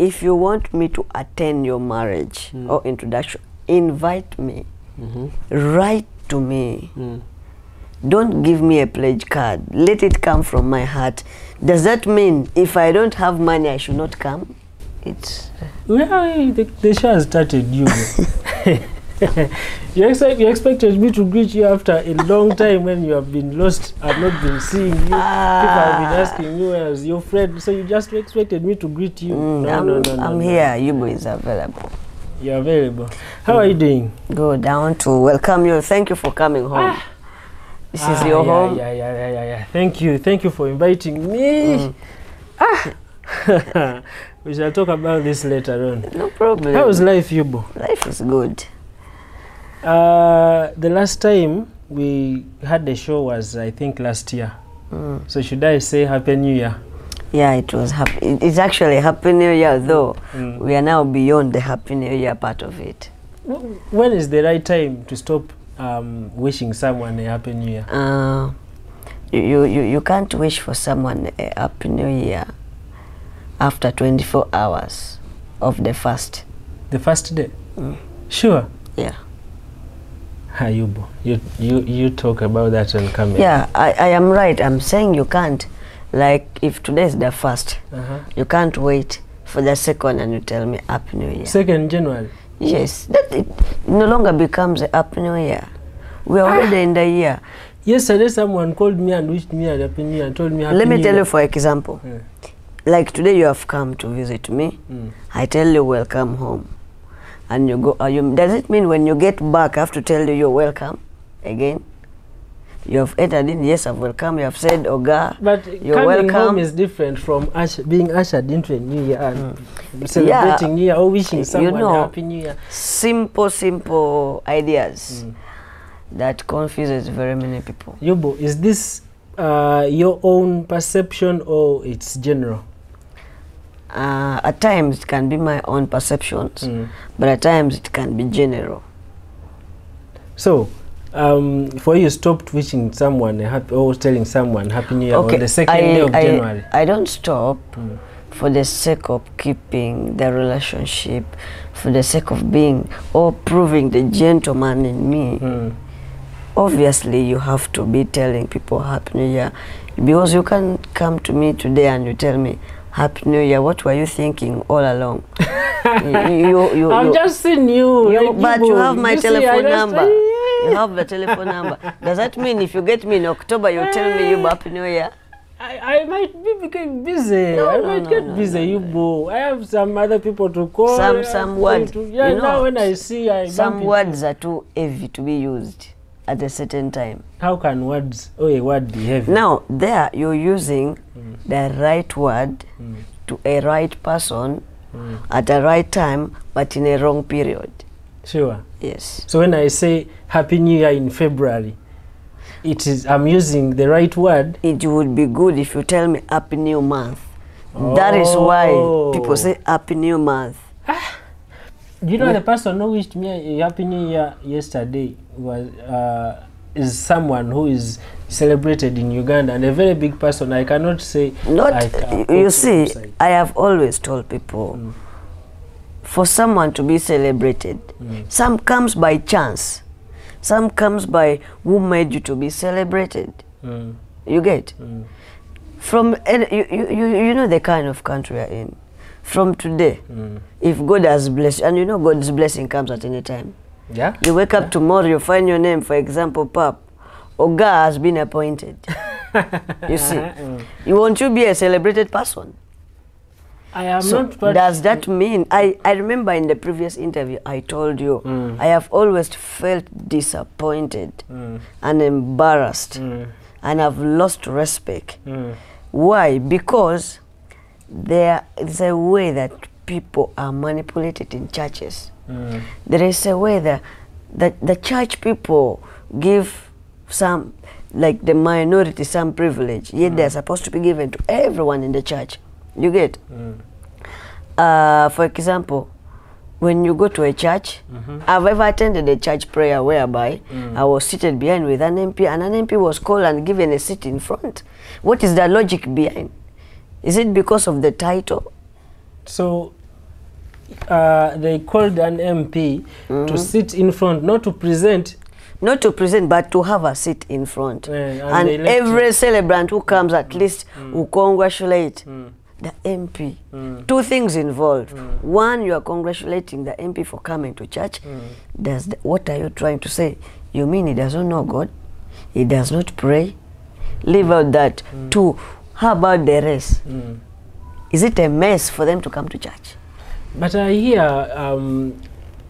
if you want me to attend your marriage mm. or introduction, invite me. Mm -hmm. Write to me. Mm. Don't give me a pledge card. Let it come from my heart. Does that mean if I don't have money, I should not come? It's Well, the, the show has started you. you, expect, you expected me to greet you after a long time when you have been lost. I've not been seeing you. People have been asking you where's your friend. So you just expected me to greet you. Mm, no, I'm, no, no, no, I'm no. here. Yubu is available. You're available. How are you doing? Go down to welcome you. Thank you for coming home. This is Ah, your yeah, home. Yeah, yeah, yeah, yeah, yeah. Thank you. Thank you for inviting me. Ah. we shall talk about this later on. No problem. How's life, Yubu? Life is good. Uh, the last time we had the show was, I think, last year. Mm. So should I say Happy New Year? Yeah, it was happy. it- It's actually Happy New Year, though. Mm. We are now beyond the Happy New Year part of it. When is the right time to stop um, wishing someone a Happy New Year? Uh, you, you, you can't wish for someone a Happy New Year after 24 hours of the first The first day? Mm. Sure. Yeah. Hayubo, you, you, you talk about that on camera. Yeah, I, I am right. I'm saying you can't. Like, if today is the first, Uh-huh. you can't wait for the second and you tell me Happy New Year. Second January. yes, that it no longer becomes Happy New Year. We are already in the year. Yesterday, someone called me and wished me a Happy New Year and told me Happy Let me New tell Year. you, for example, Yeah. like today you have come to visit me. Mm. I tell you welcome home, and you go. Are you, does it mean when you get back, I have to tell you you're welcome again? You have entered in. Yes, I've welcome. You have said, Oga. But You're coming home welcome. is different from being ushered into a new year and celebrating new year or wishing you someone know, a happy new year. Simple, simple ideas Mm. that confuses very many people. Yubu, is this uh, your own perception or it's general? Uh, at times it can be my own perceptions, Mm. but at times it can be general. So, um, for you stopped wishing someone a happy or telling someone happy new year okay. on the second I, day of I, January. I don't stop Mm. for the sake of keeping the relationship, for the sake of being or proving the gentleman in me. Mm. Obviously, you have to be telling people Happy New Year because you can come to me today and you tell me Happy New Year. What were you thinking all along? you, you, you, I've you- just seen you. you- but you have my You telephone see, number. You have the telephone number. Does that mean if you get me in October, you tell me you Happy New Year? I, I might be becoming busy. No, I no, might no, get no, busy, no, you boo. I have some other people to call. Some- some words. to- yeah, you know, now when I see, I Some words are too heavy to be used at a certain time. How can words? Oh, a word be heavy. Now, there you're using the right word Mm. to a right person Mm. at the right time, but in a wrong period. Sure. Yes. So when I say Happy New Year in February, it is I'm using the right word. It would be good if you tell me Happy New Month. That is why Oh. people say Happy New Month. Do you know the person who wished me a Happy New Year yesterday was uh, is someone who is celebrated in Uganda and a very big person. I cannot say. Not, I you see, Outside. I have always told people Mm. for someone to be celebrated, Mm. some comes by chance, some comes by who made you to be celebrated. Mm, You get? mm, From, and you, you, you know the kind of country we're in. From today, mm. if God has blessed, and you know God's blessing comes at any time. Yeah. You wake up tomorrow, you find your name, for example, Pap. Oga has been appointed. you see, Mm. you want you be a celebrated person. I am So not. does that mean I, I remember in the previous interview I told you Mm. I have always felt disappointed Mm, and embarrassed mm, and I've lost respect. mm, Why? Because there is a way that people are manipulated in churches. mm, There is a way that, the, the church people give some, like the minority, some privilege, yet mm. they're supposed to be given to everyone in the church. You get? mm. Uh, for example, when you go to a church, mm -hmm. I've ever attended a church prayer whereby mm. I was seated behind with an MP, and an MP was called and given a seat in front. What is the logic behind? Is it because of the title? So uh, they called an MP mm -hmm. to sit in front, not to present. Not to present, but to have a seat in front. Yeah, and and every you. celebrant who comes at least mm. will congratulate Mm. the MP. Mm. Two things involved. Mm. One, you are congratulating the MP for coming to church. Mm. Does the, what are you trying to say? You mean he doesn't know God? He does not pray? Leave out that. Mm. Two, how about the rest? Mm. Is it a mess for them to come to church? But I hear, um,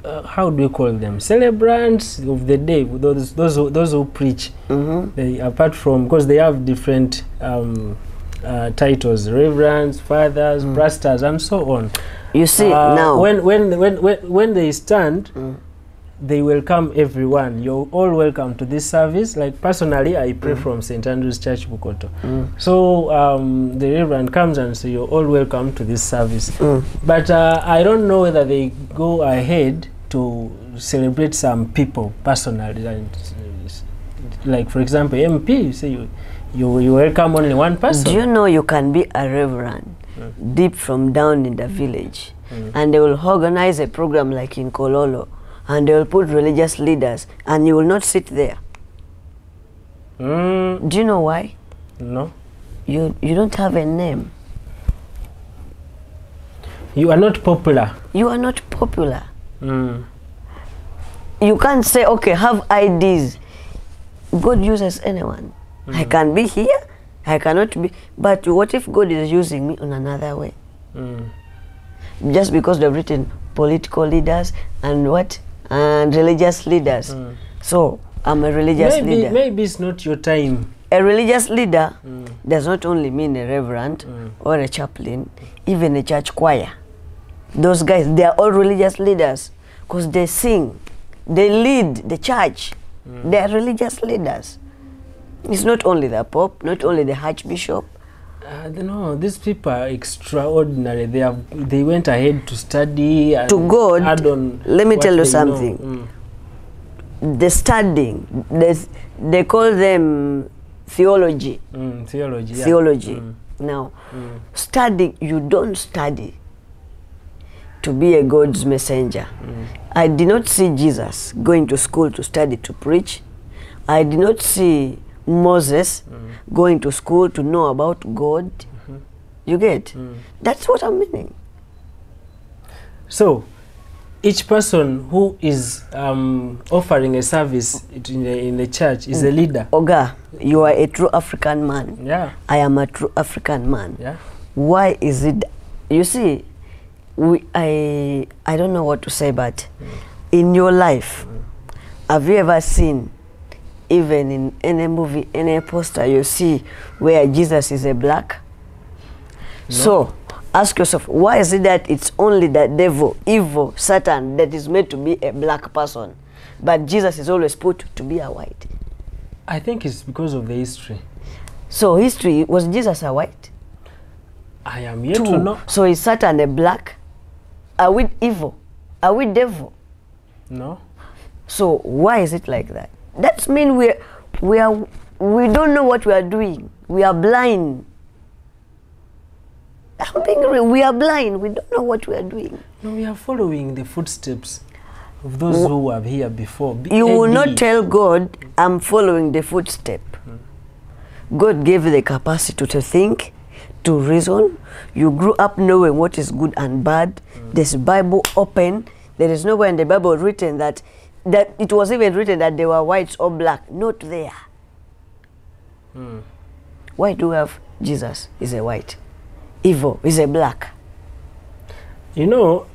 uh, how do you call them? Celebrants of the day, those those who, those who preach. Mm-hmm. They, apart from, because they have different um, uh, titles, reverends, fathers, mm. pastors, and so on. You see, Uh, now. when, when when when when they stand, Mm. They welcome everyone. You're all welcome to this service. Like personally, I pray mm. from St Andrew's Church Bukoto. Mm. So um, the Reverend comes and say, "You're all welcome to this service." Mm. But uh, I don't know whether they go ahead to celebrate some people personally. And, uh, like for example, MP, you say you you, you welcome only one person. Do you know you can be a reverend deep from down in the village Mm. and they will organize a program like in Kololo and they will put religious leaders and you will not sit there. Mm, Do you know why? no, You, you don't have a name. you are not popular. You are not popular. Mm. You can't say, okay, have IDs. God uses anyone. I can be here, I cannot be. But what if God is using me in another way? Mm. just because they've written political leaders and what and religious leaders. Mm. So I'm a religious maybe leader. maybe it's not your time. A religious leader Mm. does not only mean a reverend Mm. or a chaplain, even a church choir. Those guys, they are all religious leaders because they sing, they lead the church. Mm. They are religious leaders. It's not only the pope, not only the archbishop. Uh, no, these people are extraordinary. They have they went ahead to study and To God, add on let me tell you know. something. Mm. The studying, they, they call them theology. Mm, theology. yeah. theology. Mm, Now, mm, studying, you don't study to be a God's messenger. mm, I did not see Jesus going to school to study to preach. I did not see Moses mm, going to school to know about God. Mhm. You get? mm. That's what I'm meaning. So, each person who is um, offering a service in the, in the church is a leader. Oga, you are a true African man. Yeah, I am a true African man. yeah. why is it you see we i i don't know what to say but in your life have you ever seen even in any movie any poster you see where jesus is a black so ask yourself why is it that it's only the devil evil satan that is made to be a black person but jesus is always put to be a white I think it's because of the history. so history was jesus a white I am yet Two. to know. So is Satan a black? Are we evil? Are we devil? No. So why is it like that? That means we we are we don't know what we are doing. We are blind. I'm being real. We are blind. We don't know what we are doing. No, we are following the footsteps of those who were here before. B- You will not tell God, I'm following the footstep. God gave you the capacity to think, to reason. You grew up knowing what is good and bad. There's Bible open. There is nowhere in the Bible written that that it was even written that they were whites or black. Not there. Mm. Why do we have Jesus is a white? Evil is a black. You know,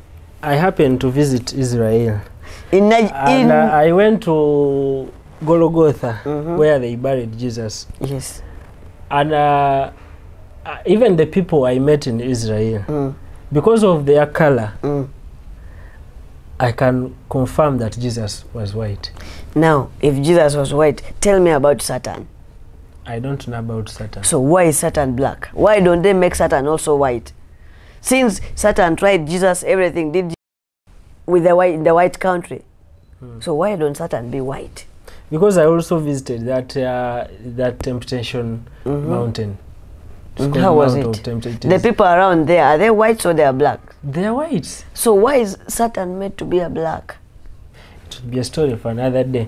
I happened to visit Israel. In, Nige- And in uh, I went to Golgotha, -hmm. where they buried Jesus. yes. And uh, uh, even the people I met in Israel, Mm, because of their color, mm. I can confirm that Jesus was white. Now, if Jesus was white, tell me about Satan. I don't know about Satan. So why is Satan black? Why don't they make Satan also white? Since Satan tried Jesus, everything did with the white in the white country. Hmm. So why don't Satan be white? Because I also visited that uh, that temptation mm -hmm. mountain. How was it? The people around there are they whites or they are black? They are whites. So why is Satan made to be a black? It would be a story for another day.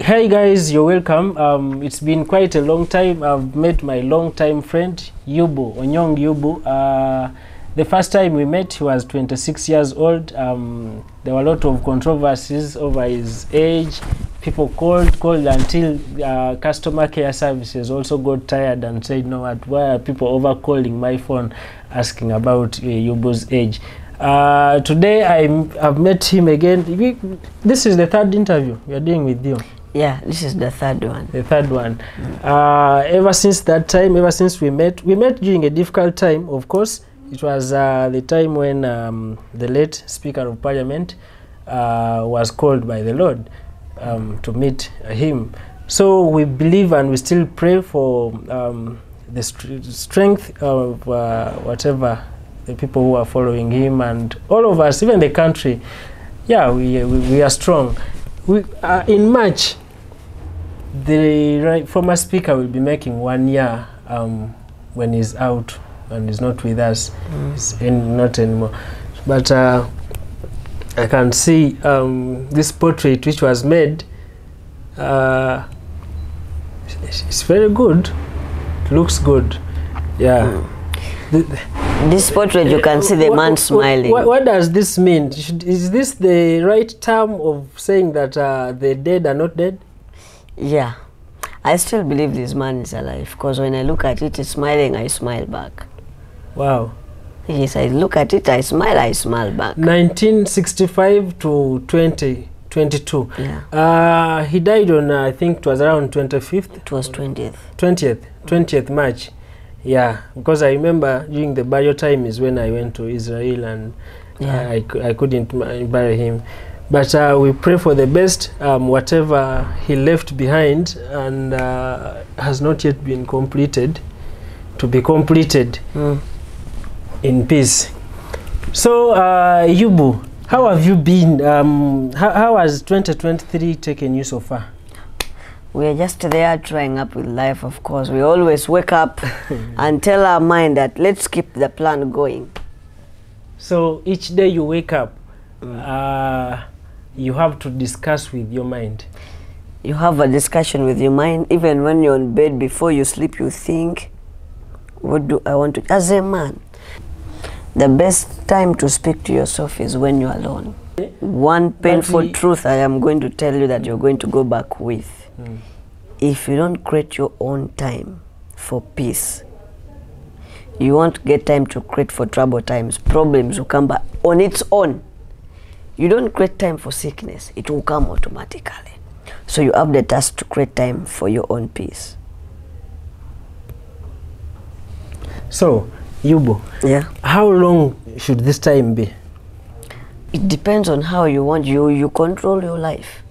Hey guys, you're welcome. Um, it's been quite a long time. I've met my long-time friend Yubu Onyong Yubu. Uh, the first time we met, he was 26 years old. Um, there were a lot of controversies over his age. People called, called until uh, customer care services also got tired and said, "No, what? Why are people over calling my phone, asking about uh, Yubu's age?" Uh, today I'm, I've met him again. We- This is the third interview we are doing with you. Yeah, this is the third one. The third one. Uh, ever since that time, ever since we met, we met during a difficult time, of course. It was uh, the time when um, the late Speaker of Parliament uh, was called by the Lord um, to meet him. So we believe and we still pray for um, the st strength of uh, whatever the people who are following him and all of us, even the country. Yeah, we, we, we are strong. We, uh, in March, the right, former speaker will be making one year um, when he's out and he's not with us. He's in, not anymore. But uh, I can see um, this portrait which was made. Uh, it's very good. It looks good. Yeah. mm. The- the- This portrait, you can see the what, man smiling. What, what does this mean? Should, is this the right term of saying that uh, the dead are not dead? Yeah. I still believe this man is alive because when I look at it, he's smiling, I smile back. Wow. Yes, I look at it, I smile, I smile back. 1965 to 2022. Yeah. Uh, he died on, uh, I think it was around 25th, It was 20th. 20th, 20th March. Yeah, because I remember during the burial time is when I went to Israel and Yeah. I, I couldn't ma- bury him. But uh, we pray for the best, um, whatever he left behind and uh, has not yet been completed, to be completed Mm. In peace. So, uh, Yubu, how have you been? Um, how, how has 2023 taken you so far? We are just there trying up with life, of course. We always wake up and tell our mind that let's keep the plan going. So, each day you wake up, uh, you have to discuss with your mind. You have a discussion with your mind, even when you're in bed before you sleep, you think, what do I want to, as a man, the best time to speak to yourself is when you're alone. One painful he, truth I am going to tell you that you're going to go back with. Mm. If you don't create your own time for peace, you won't get time to create for trouble times. Problems will come back on its own. You don't create time for sickness, it will come automatically. So you have the task to create time for your own peace. So, Yubo. Yeah. How long should this time be? It depends on how you want you you control your life.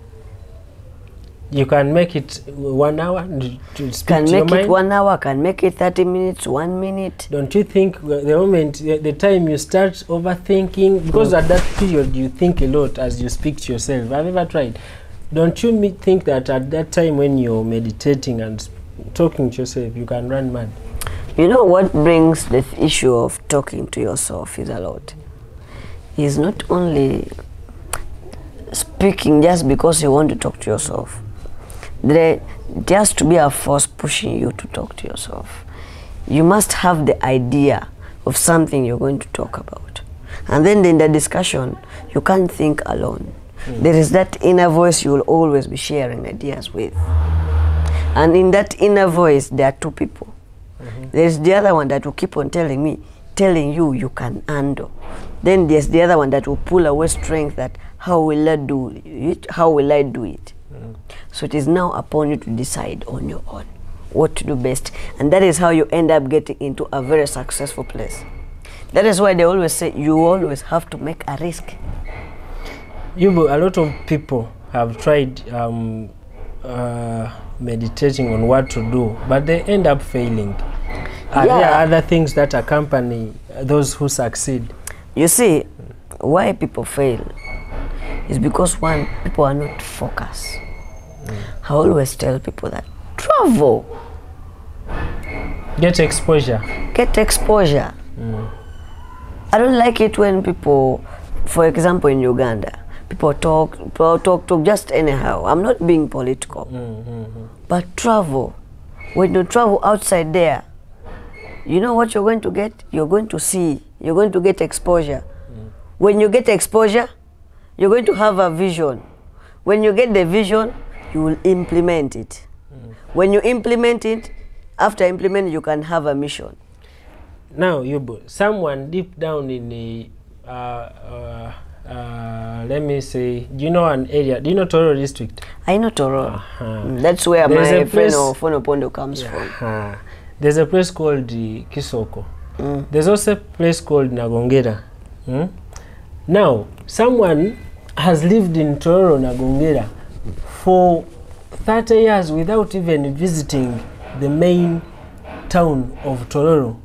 You can make it one hour to speak Can to make it mind. one hour, can make it 30 minutes, one minute. Don't you think uh, the moment, the the time you start overthinking, because at that period you think a lot as you speak to yourself. I've ever tried? Don't you think that at that time when you're meditating and talking to yourself, you can run mad? You know what brings the issue of talking to yourself is a lot. Is not only speaking just because you want to talk to yourself. There, has to be a force pushing you to talk to yourself. You must have the idea of something you're going to talk about. And then in the discussion, you can't think alone. Hmm. There is that inner voice you will always be sharing ideas with. And in that inner voice, there are two people. There's the other one that will keep on telling me, telling you you can handle. Then there's the other one that will pull away strength that how will I do it? How will I do it? So it is now upon you to decide on your own what to do best. And that is how you end up getting into a very successful place. That is why they always say you always have to make a risk. Yubu, a lot of people have tried um, uh, meditating on what to do, but they end up failing. Are there other things that accompany those who succeed? You see, why people fail is because one, people are not focused. I always tell people that travel, Get exposure. get exposure. Mm. I don't like it when people, for example, in Uganda, people talk, people talk, talk just anyhow. I'm not being political, mm, mm, mm. but travel. When you travel outside there, you know what you're going to get? You're going to see. You're going to get exposure. When you get exposure, you're going to have a vision. When you get the vision, you will implement it. When you implement it, after implementing, you can have a mission. Now, Yubu, someone deep down in the, uh, uh, uh, let me say, do you know an area? Do you know Toro district? I know Toro. Uh-huh. Mm, That's where There's my friend of Fonopondo comes from. Uh, -huh. there's a place called uh, Kisoko. Mm. There's also a place called Nagongera. Hmm? Now, someone has lived in Toro Nagongera for 30 years without even visiting the main town of Tororo.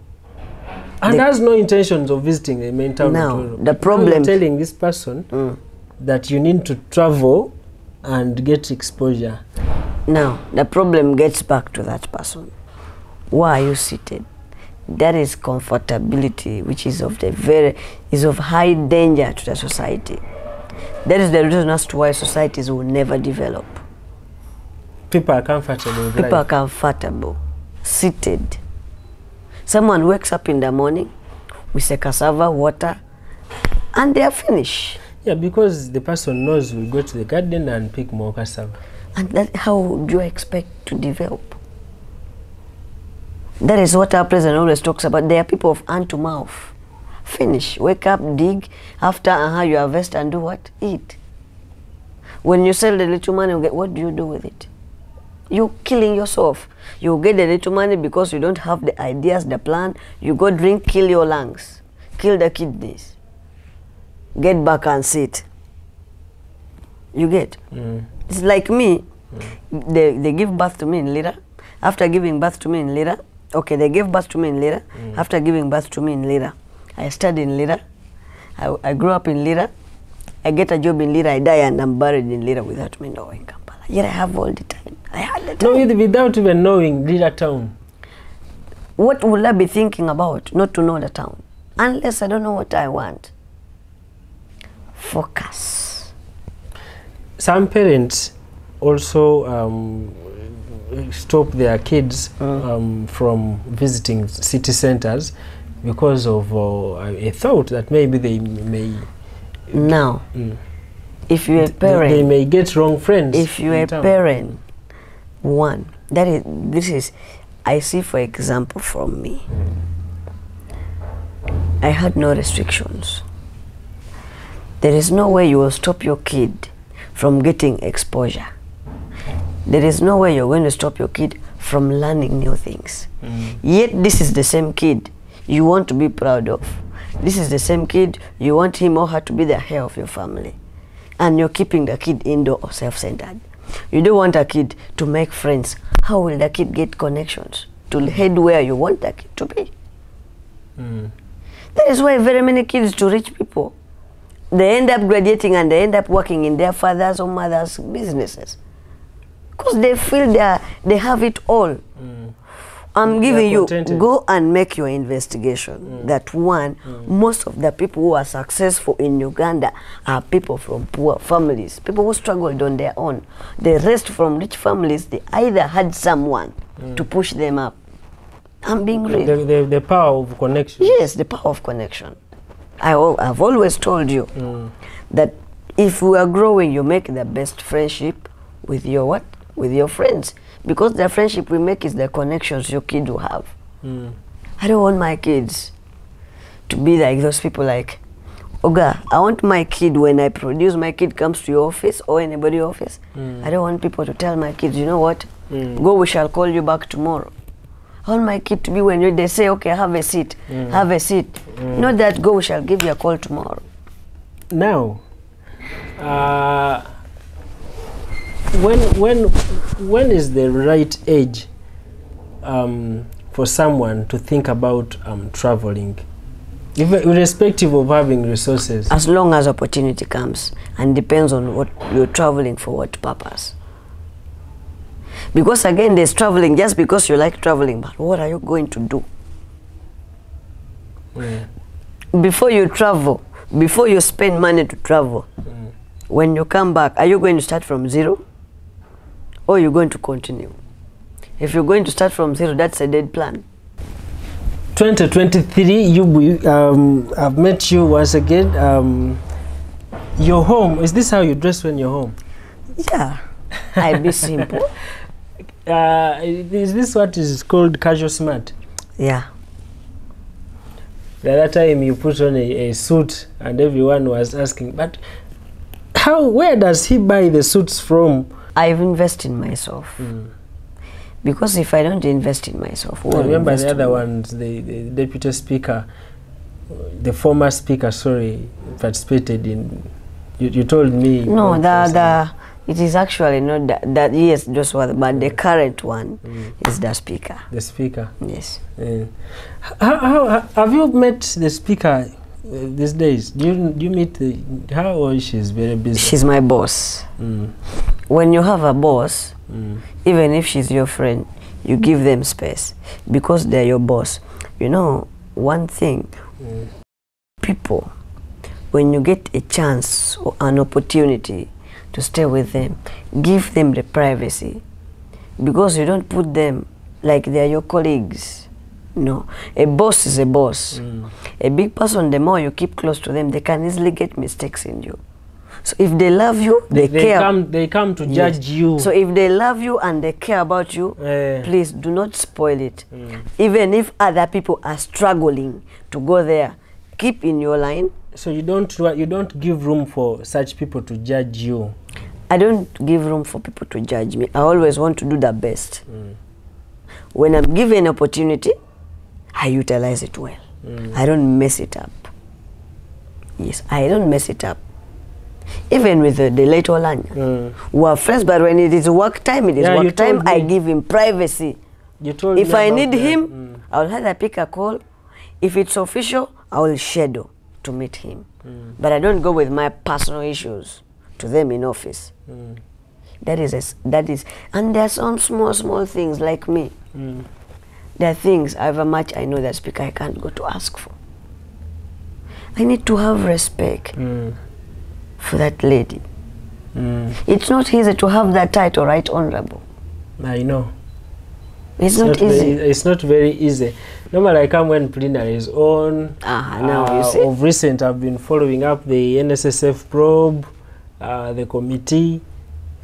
And The- has no intentions of visiting the main town Now, the problem- telling this person mm. that you need to travel and get exposure. Now, the problem gets back to that person. Why are you seated? That is comfortability, which is of the very is of high danger to the society. That is the reason as to why societies will never develop. People are comfortable People life. are comfortable, seated. Someone wakes up in the morning with a cassava, water, and they are finished. Yeah, because the person knows we go to the garden and pick more cassava. And that, how do you expect to develop? That is what our president always talks about. They are people of hand to mouth. Finish, wake up, dig. After uh you harvest and do what? Eat. When you sell the little money, what do you do with it? You're killing yourself. You get the little money because you don't have the ideas, the plan. You go drink, kill your lungs, kill the kidneys. Get back and sit. You get? Mm. It's like me. Mm. They, they give birth to me in Lira. After giving birth to me in Lira, okay, they gave birth to me in Lira. Mm. After giving birth to me in Lira, I studied in Lira. I, I grew up in Lira. I get a job in Lira. I die and I'm buried in Lira without me knowing Kampala. Yet I have all the time. I had the time. No, with- without even knowing Lila town. What will I be thinking about not to know the town? Unless I don't know what I want. Focus. Some parents also um, stop their kids mm. um, from visiting city centers because of uh, a thought that maybe they may Now, Mm. If you're a parent, they may get wrong friends. if you're a town. parent, one, that is, this is, I see for example from me. I had no restrictions. There is no way you will stop your kid from getting exposure. There is no way you're going to stop your kid from learning new things. Mm. Yet this is the same kid you want to be proud of. This is the same kid you want him or her to be the heir of your family. And you're keeping the kid indoor or self-centered. You don't want a kid to make friends. How will the kid get connections to head where you want the kid to be? Mm. That is why very many kids to rich people, they end up graduating and they end up working in their fathers or mothers' businesses. Because they feel they, are, they have it all. I'm giving you, contented. go and make your investigation. Mm. That one, mm. most of the people who are successful in Uganda are people from poor families, people who struggled on their own. The rest from rich families, they either had someone mm. to push them up. I'm being real. The, the, the power of connection. Yes, the power of connection. I, I've always told you that if we are growing, you make the best friendship with your what? With your friends. Because the friendship we make is the connections your kid will have. Mm. I don't want my kids to be like those people like, Oga, I want my kid when I produce, my kid comes to your office or anybody office. I don't want people to tell my kids, you know what? Go, we shall call you back tomorrow. I want my kid to be when you, they say, okay, have a seat, have a seat. Not that go, we shall give you a call tomorrow. Now, uh, when when when is the right age um, for someone to think about um, traveling, even irrespective of having resources? As long as opportunity comes and depends on what you're traveling for what purpose. Because again, there's traveling just because you like traveling, but what are you going to do? Yeah. before you travel, before you spend money to travel, when you come back, are you going to start from zero? Or you're going to continue? If you're going to start from zero, that's a dead plan. 2023, you will, um, I've met you once again. Um, your home, is this how you dress when you're home? Yeah, I be simple. Uh, is this what is called casual smart? Yeah. The other time you put on a, a suit and everyone was asking, but how, where does he buy the suits from? I've invested in myself. Mm. Because if I don't invest in myself, I remember the other ones, the, the deputy speaker, the former speaker, sorry, participated in. You, you told me. No, the, person. the, it is actually not that, that yes, just what, but the current one mm. is the speaker. the speaker. Yes. How, how, how- have you met the speaker uh, these days? Do you do you meet uh, her or she's very busy? She's my boss. Mm, When you have a boss, mm, even if she's your friend, you give them space because they're your boss. You know, one thing, mm, people, when you get a chance or an opportunity to stay with them, give them the privacy because you don't put them like they're your colleagues. No, a boss is a boss. mm. A big person, the more you keep close to them, they can easily get mistakes in you. So if they love you, they, They, care. come they come to Yes. judge you. So if they love you and they care about you, Eh, please do not spoil it. mm. Even if other people are struggling to go there, keep in your line. So you don't you don't give room for such people to judge you. I don't give room for people to judge me. I always want to do the best. Mm. When I'm given opportunity, I utilize it well. Mm. I don't mess it up. Yes, I don't mess it up. Even with the, the late Olanya. Mm. We are friends, but when it is work time, it is Yeah, work time. Me. I give him privacy. You told If me I need that. him, Mm. I will either pick a call. If it's official, I will shadow to meet him. Mm. But I don't go with my personal issues to them in office. Mm. That is a that is, and there are some small small things like me. Mm. There are things, however much I know that speaker, I can't go to ask for. I need to have respect Mm. for that lady. Mm. It's not easy to have that title, right, honorable. I know. It's, It's not, not, easy. very, it's not very easy. Normally, I come when plenary is on. Ah, now uh, you see. Of recent, I've been following up the NSSF probe, uh, the committee.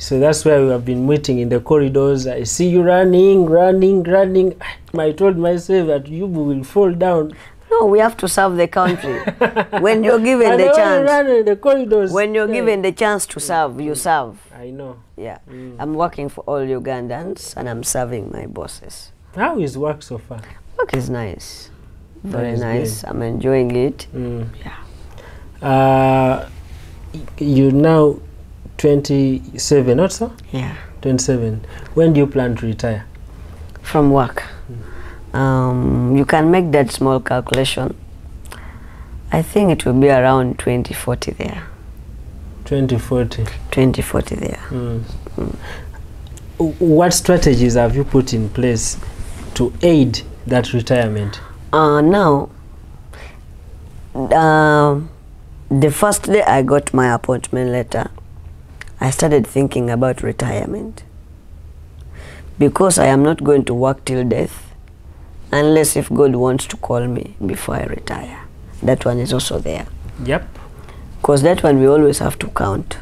So that's why we have been waiting in the corridors. I see you running, running, running. I told myself that you will fall down. No, we have to serve the country. when you're given and the I want to chance, run in the corridors. when you're Yeah. given the chance to serve, you serve. I know. Yeah. Mm. I'm working for all Ugandans and I'm serving my bosses. How is work so far? Work is nice. Very nice. I'm enjoying it. Mm. Yeah. Uh, you're now 27, not so? Yeah. 27. When do you plan to retire? From work. Um, you can make that small calculation. I think it will be around 2040 there. 2040. 2040 there. Mm. W- What strategies have you put in place to aid that retirement? Uh, now, um, the first day I got my appointment letter, I started thinking about retirement. Because I am not going to work till death, unless if God wants to call me before I retire. That one is also there. Yep. Because that one we always have to count.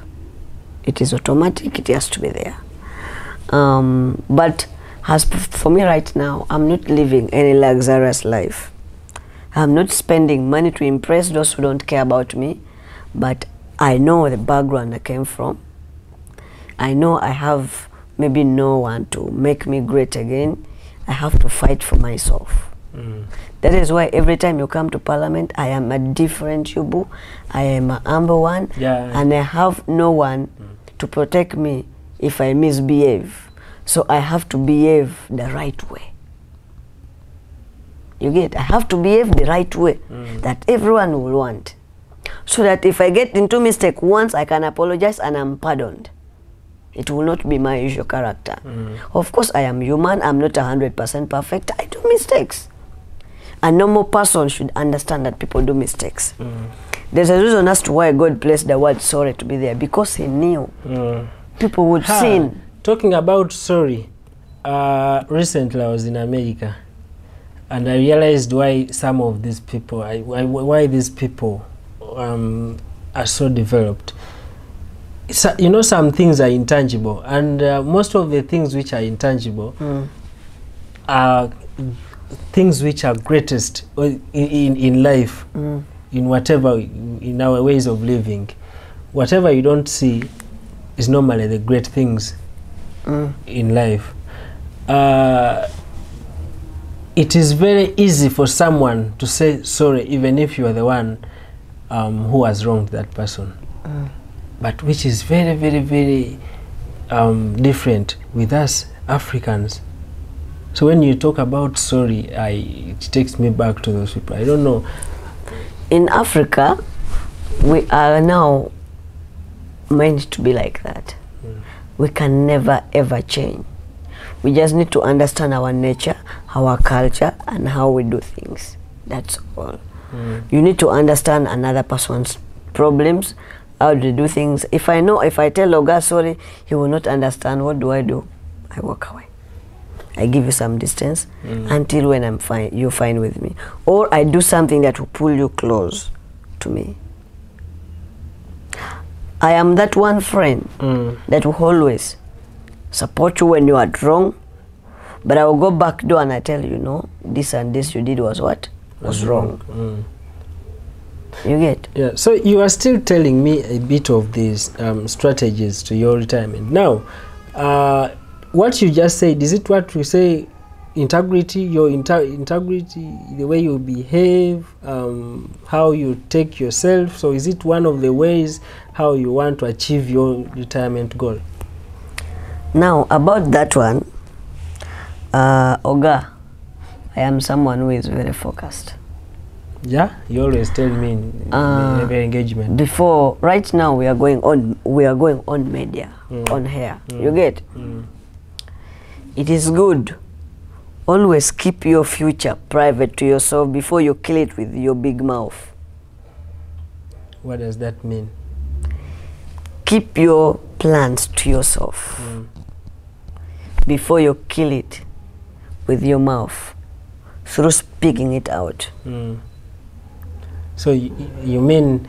It is automatic, it has to be there. Um, but as for me right now, I'm not living any luxurious life. I'm not spending money to impress those who don't care about me, but I know the background I came from. I know I have maybe no one to make me great again. I have to fight for myself. Mm. That is why every time you come to parliament, I am a different Yubu. I am a humble one, Yeah. and I have no one to protect me if I misbehave. So I have to behave the right way. You get? I have to behave the right way Mm. that everyone will want, so that if I get into mistake once, I can apologize and I'm pardoned. It will not be my usual character. Mm. Of course, I am human. I'm not hundred percent perfect. I do mistakes. A normal person should understand that people do mistakes. Mm. There's a reason as to why God placed the word sorry to be there because He knew Mm. people would Ha, sin. Talking about sorry, uh, recently I was in America, and I realized why some of these people, I, why, why these people, um, are so developed. So, you know, some things are intangible, and uh, most of the things which are intangible Mm. are things which are greatest in, in, in life, Mm. in whatever, in our ways of living. Whatever you don't see is normally the great things Mm. in life. Uh, it is very easy for someone to say sorry, even if you are the one um, who has wronged that person. But which is very, very, very um, different with us Africans. So when you talk about sorry, I, it takes me back to those people. I don't know. In Africa, we are now meant to be like that. We can never ever change. We just need to understand our nature, our culture, and how we do things. That's all. You need to understand another person's problems, how they do things. If I know, if I tell Oga sorry, he will not understand. What do I do? I walk away. I give you some distance mm. until when I'm fine, you're fine with me, or I do something that will pull you close to me. I am that one friend Mm. that will always support you when you are wrong, but I will go back door and I tell you, no, this and this you did was what was mm -hmm. wrong. You get? Yeah, so you are still telling me a bit of these um, strategies to your retirement. Now, uh, what you just said, is it what we say integrity, your inter- integrity, the way you behave, um, how you take yourself? So, is it one of the ways how you want to achieve your retirement goal? Now about that one, uh, Oga, I am someone who is very focused. Yeah, you always tell me in Uh, every engagement. Before, right now we are going on, we are going on media, on hair. You get? Mm. It is good. Always keep your future private to yourself before you kill it with your big mouth. What does that mean? Keep your plans to yourself Mm. before you kill it with your mouth through speaking it out. So you, you mean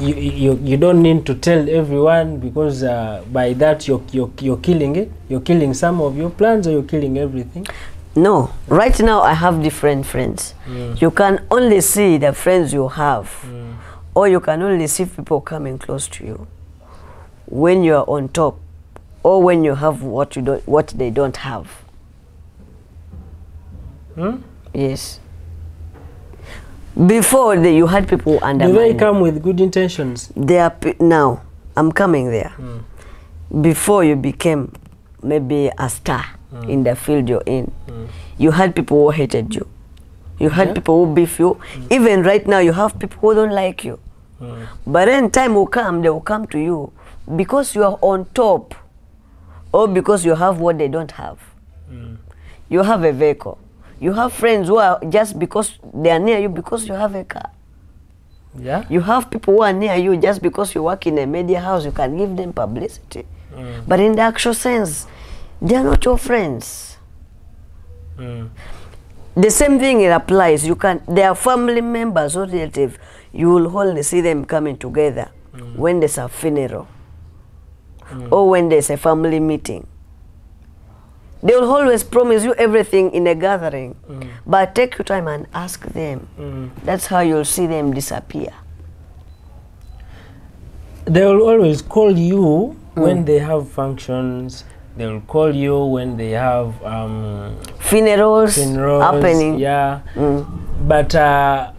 you, you you don't need to tell everyone because uh, by that you're, you're you're killing it. You're killing some of your plans, or you're killing everything. No, right now I have different friends. Mm. You can only see the friends you have, Mm. or you can only see people coming close to you when you are on top, or when you have what you don't, what they don't have. Hmm? Yes. Before the, you had people under. Do they come with good intentions? They are now. I'm coming there. Mm. Before you became maybe a star mm. in the field you're in, Mm. you had people who hated you. You had Yeah. people who beef you. Even right now, you have people who don't like you. Mm. But then time will come, they will come to you because you are on top or because you have what they don't have. Mm. You have a vehicle. You have friends who are just because they are near you because you have a car. Yeah. You have people who are near you just because you work in a media house, you can give them publicity. Mm. But in the actual sense, they are not your friends. Mm. The same thing it applies. You can they are family members or relatives. You will only see them coming together mm. when there's a funeral or when there's a family meeting. They will always promise you everything in a gathering, but take your time and ask them. Mm. That's how you'll see them disappear. They will always call you when they have functions. They will call you when they have um, Funerals, funerals. happening. Yeah. Mm. But uh,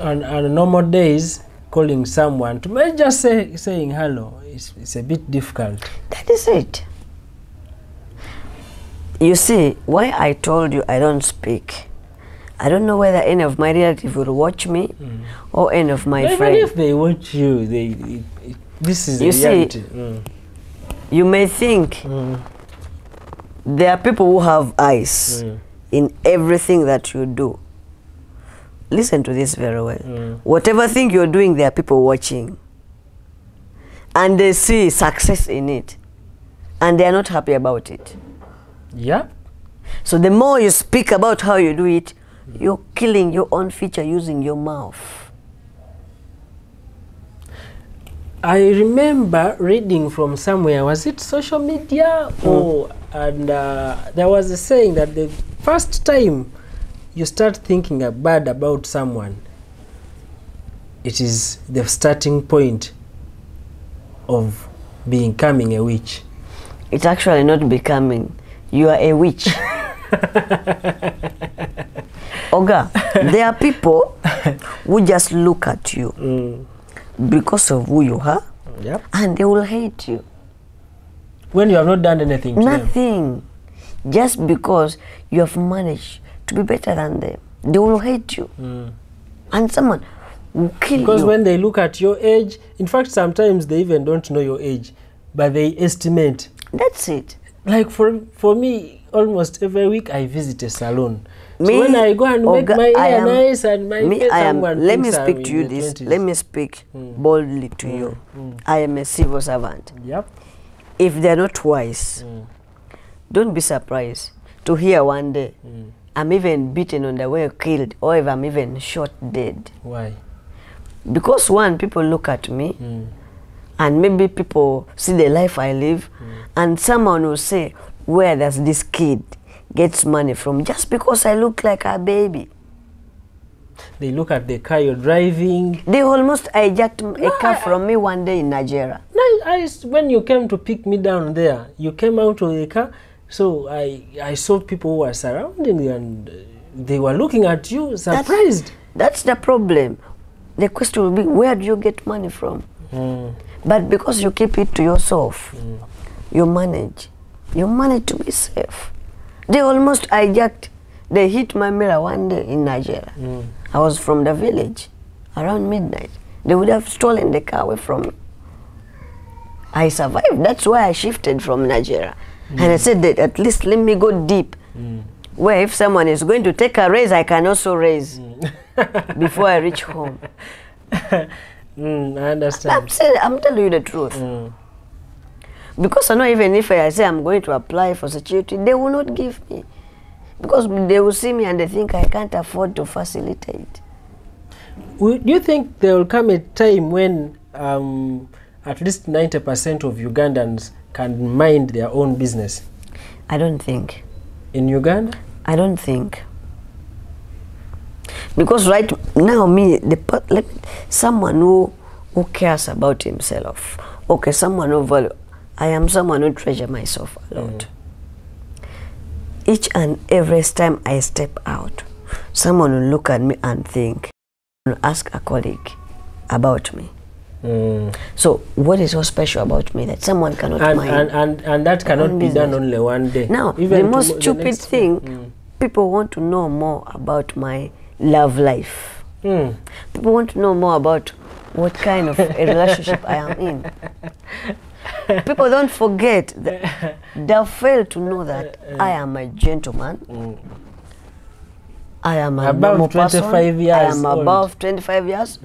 on, on normal days, calling someone to just say, saying hello is it's a bit difficult. That is it. You see, why I told you I don't speak. I don't know whether any of my relatives will watch me or any of my But even friends. if they watch you, they it, it, this is You the see- reality. Mm. You may think Mm. there are people who have eyes Mm. in everything that you do. listen to this very well. Mm. Whatever thing you're doing, there are people watching. And they see success in it. And they are not happy about it. Yeah. So the more you speak about how you do it, you're killing your own future using your mouth. I remember reading from somewhere, was it social media? Or, and uh, there was a saying that the first time you start thinking bad about someone, it is the starting point of becoming a witch. It's actually not becoming. You are a witch. Oga, there are people who just look at you Mm. because of who you are Yep. and they will hate you. When you have not done anything to them. Nothing. Just because you have managed to be better than them, they will hate you. Mm. And someone will kill Because you. when they look at your age, in fact, sometimes they even don't know your age, but they estimate. That's it. Like for for me, almost every week I visit a salon. Me, so when I go and make my hair nice and my me, face, I am. Let me speak to you this. 20s. Let me speak boldly to you. I am a civil servant. Yep. If they're not wise, Mm. don't be surprised to hear one day Mm. I'm even beaten on the way, killed, or if I'm even shot dead. Why? Because one, people look at me, Mm. And maybe people see the life I live, and someone will say, "Where does this kid gets money from?" Just because I look like a baby. They look at the car you're driving. They almost hijacked m- a No, car I- from me one day in Nigeria. No, I, when you came to pick me down there, you came out of the car. So I, I saw people who were surrounding you and uh, they were looking at you surprised. That's the problem. The question will be, where do you get money from? Mm. But because you keep it to yourself, hmm. you manage. You manage to be safe. They almost hijacked. They hit my mirror one day in Nigeria. Mm. I was from the village around midnight. They would have stolen the car away from me. I survived. That's why I shifted from Nigeria. And hmm. I said that at least let me go deep. Hmm. Where if someone is going to take a raise, I can also raise before I reach home. Mm, I I'm, understand. saying, I'm telling you the truth. Mm. Because I know even if I say I'm going to apply for security, they will not give me. Because they will see me and they think I can't afford to facilitate. Do you think there will come a time when um, at least 90% of Ugandans can mind their own business? I don't think. In Uganda? I don't think. Because right now, me, the me, someone who who cares about himself. Okay, someone who value. I am someone who treasure myself a lot. Each and every time I step out, someone will look at me and think, will ask a colleague about me. Mm. So, what is so special about me that someone cannot And, mind? and, and, and that cannot be done only one day. Now, Even the most stupid next- thing, Mm. people want to know more about my love life. Mm. People want to know more about what kind of a relationship I am in. People don't forget that they fail to know that I am a gentleman. Mm. I am a Above normal person. 25 I years am old. above 25 years.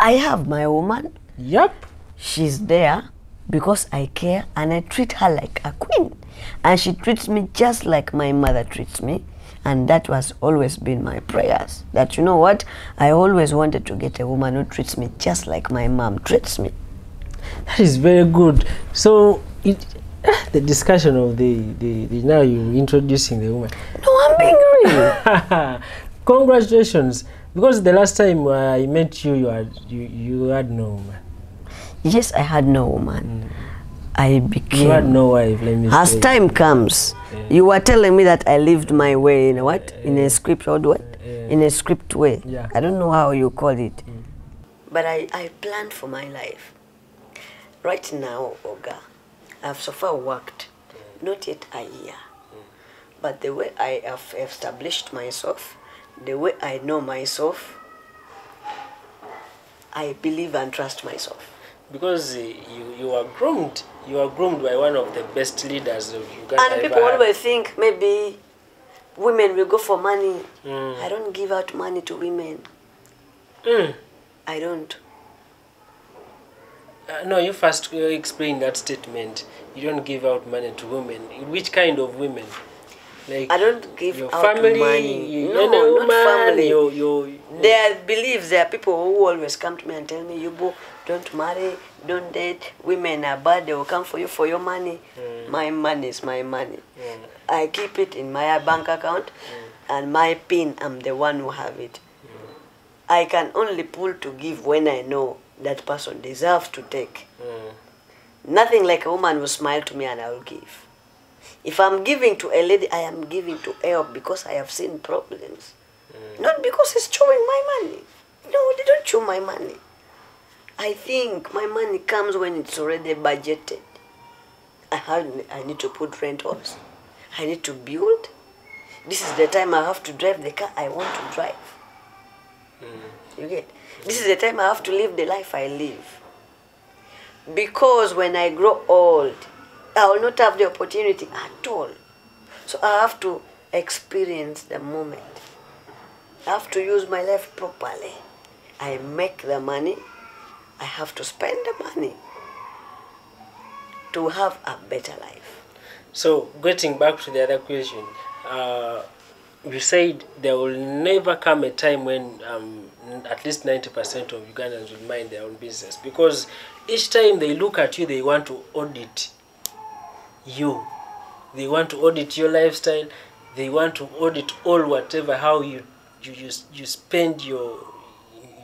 I have my woman. Yep. She's there because I care and I treat her like a queen. And she treats me just like my mother treats me. And that was always been my prayers. That you know what? I always wanted to get a woman who treats me just like my mom treats me. That is very good. So it, the discussion of the, the, the now you introducing the woman. No, I'm being real. Congratulations, because the last time uh, I met you, you had you, you had no woman. yes, I had no woman. Mm. I You became. had no wife. Let me As say. time comes, you were telling me that I lived my way in a what? In a script or what? Yeah. In a script way. Yeah. I don't know how you call it. Mm. But I, I planned for my life. Right now, Oga, I've so far worked, not yet a year. Mm. But the way I have established myself, the way I know myself, I believe and trust myself. Because you you are groomed. You are groomed by one of the best leaders of Uganda. And people always think maybe women will go for money. Mm. I don't give out money to women. Mm. I don't. Uh, no, you first uh, explain that statement. You don't give out money to women. Which kind of women? Like I don't give your out family, money. You, No, not man, family. Your, your, There are beliefs, there are people who always come to me and tell me, Yubu, don't marry, don't date, women are bad, they will come for you for your money. My money is my money. Mm. I keep it in my bank account and my pin, I'm the one who have it. I can only pull to give when I know that person deserves to take. Mm. Nothing like a woman will smile to me and I will give. If I'm giving to a lady, I am giving to help because I have seen problems. Mm. Not because he's chewing my money. No, they don't chew my money. I think my money comes when it's already budgeted. I, have, I need to put rentals. I need to build. This is the time I have to drive the car I want to drive. Mm. You get? This is the time I have to live the life I live. Because when I grow old, I will not have the opportunity at all. So I have to experience the moment. I have to use my life properly. I make the money, I have to spend the money to have a better life. So, getting back to the other question, uh, you said there will never come a time when um, at least 90% of Ugandans will mind their own business because each time they look at you, they want to audit you. They want to audit your lifestyle. They want to audit all whatever how you you you, you spend your,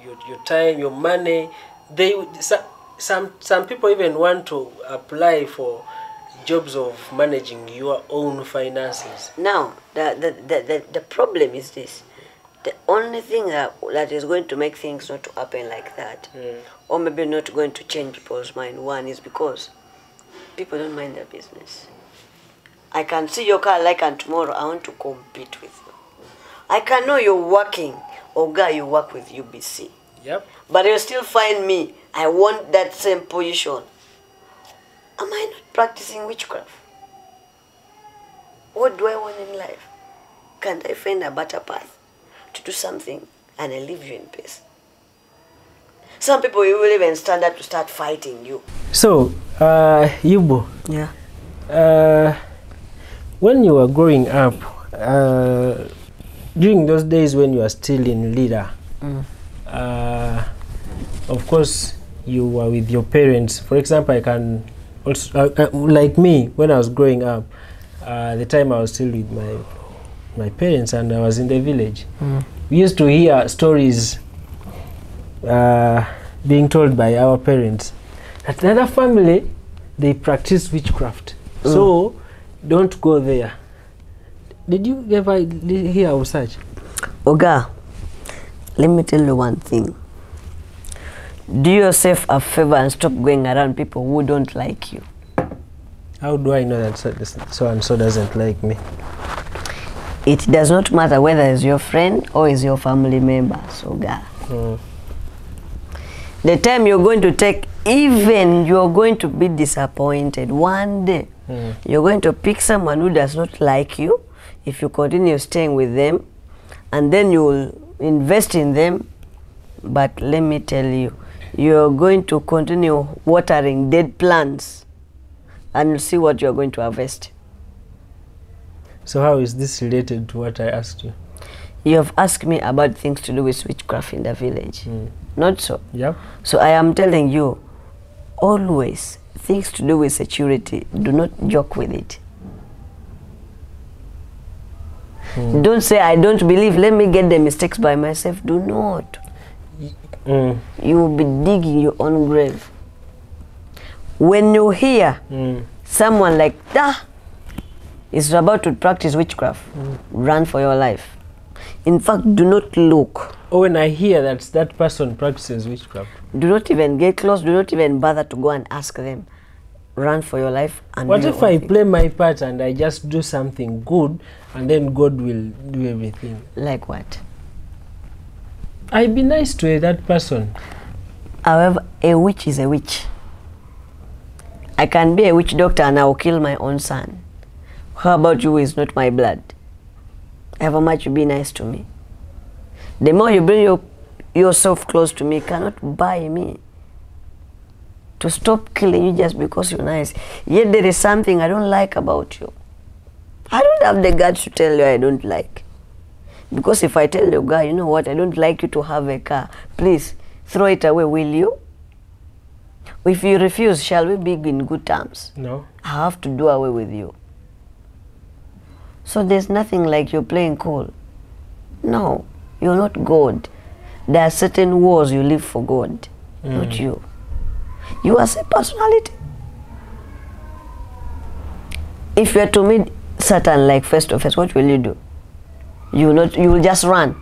your your time, your money. They so- some some people even want to apply for jobs of managing your own finances. Now, the, the, the, the, the problem is this. The only thing that, that is going to make things not to happen like that, hmm. or maybe not going to change people's mind, one is because people don't mind their business. I can see your car like and tomorrow I want to compete with you. I can know you're working, or guy you work with UBC, Yep. but you still find me. I want that same position. Am I not practicing witchcraft? What do I want in life? Can't I find a better path to do something and I leave you in peace? Some people you will even stand up to start fighting you. So, uh, Yubu, Yeah. uh, when you were growing up, uh, during those days when you were still in Lira, uh, of course, you were with your parents. For example, I can also, uh, uh, like me, when I was growing up, uh, the time I was still with my my parents and I was in the village, we used to hear stories uh, being told by our parents that another family they practice witchcraft. So don't go there. Did you ever hear of such? Oga, let me tell you one thing. Do yourself a favor and stop going around people who don't like you. How do I know that so, so and so doesn't like me? It does not matter whether it's your friend or is your family member, Oga. Mm. The time you're going to take, even you're going to be disappointed one day. Mm. You're going to pick someone who does not like you if you continue staying with them, and then you will invest in them. But let me tell you, you're going to continue watering dead plants, and you'll see what you're going to harvest. So how is this related to what I asked you? You have asked me about things to do with witchcraft in the village. Mm. Not so. Yep. So I am telling you, always things to do with security, do not joke with it. Don't say, I don't believe, let me get the mistakes by myself. Do not. Mm. You will be digging your own grave. When you hear Mm. someone like that is about to practice witchcraft, run for your life. In fact, do not look. Oh, when I hear that that person practices witchcraft, Do not even get close. Do not even bother to go and ask them. Run for your life and what if I thing. play my part and I just do something good and then God will do everything? Like what? I be nice to that person. However, a witch is a witch. I can be a witch doctor and I will kill my own son. How about you who is not my blood? However much you be nice to me. The more you bring your, yourself close to me, cannot buy me to stop killing you just because you're nice. Yet there is something I don't like about you. I don't have the guts to tell you I don't like. Because if I tell the guy, you know what, I don't like you to have a car, please throw it away, will you? If you refuse, shall we be in good terms? No. I have to do away with you. So there's nothing like you're playing cool. No, you're not God. There are certain wars you live for God, not you. You are a personality. If you are to meet Satan like face to face, what will you do? You will not. You will just run.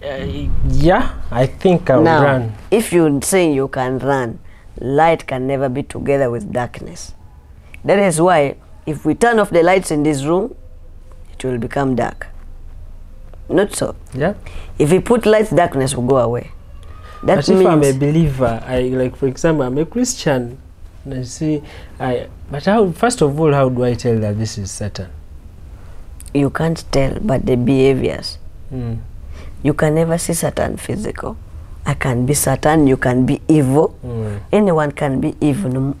Uh, yeah, I think I'll now, run. if you're saying you can run, light can never be together with darkness. That is why if we turn off the lights in this room, it will become dark. Not so. Yeah. If we put light, darkness will go away. That but means if I'm a believer, I like for example, I'm a Christian. And I see, I but how? First of all, how do I tell that this is Satan? you can't tell, but the behaviors. Mm. You can never see Satan physical. I can be Satan, you can be evil. Mm. Anyone can be evil.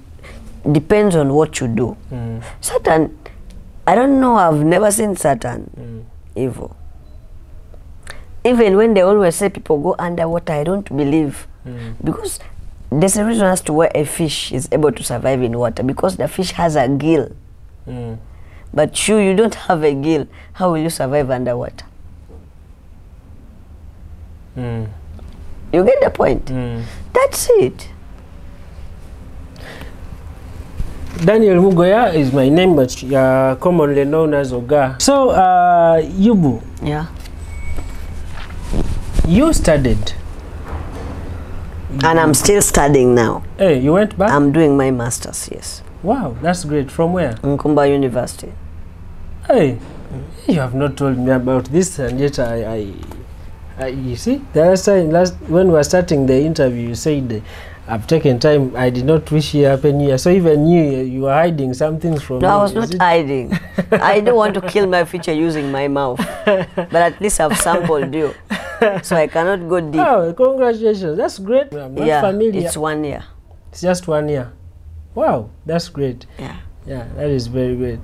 Depends on what you do. Mm. Satan, I don't know, I've never seen Satan Mm. evil. Even when they always say people go underwater, I don't believe. Mm. Because there's a reason as to why a fish is able to survive in water because the fish has a gill. Mm. But you, you don't have a gill. How will you survive underwater? Mm. You get the point? Mm. That's it. Daniel Mugoya is my name, but uh, commonly known as Oga. So, uh, Yubu, Yeah. you studied. And I'm still studying now. Hey, you went back? I'm doing my master's, yes. wow, that's great. From where? Nkumba University. Hey, you have not told me about this, and yet I, I, I you see, the last time, last when we were starting the interview, you said uh, I've taken time. I did not wish you happy new year. So even you, you were hiding something from No, me. No, I was not it? hiding. I don't want to kill my future using my mouth. But at least I've sampled you. So I cannot go deep. Oh, congratulations! That's great. I'm not yeah, familiar. it's one year. It's just one year. Wow, that's great. Yeah. Yeah, that is very great.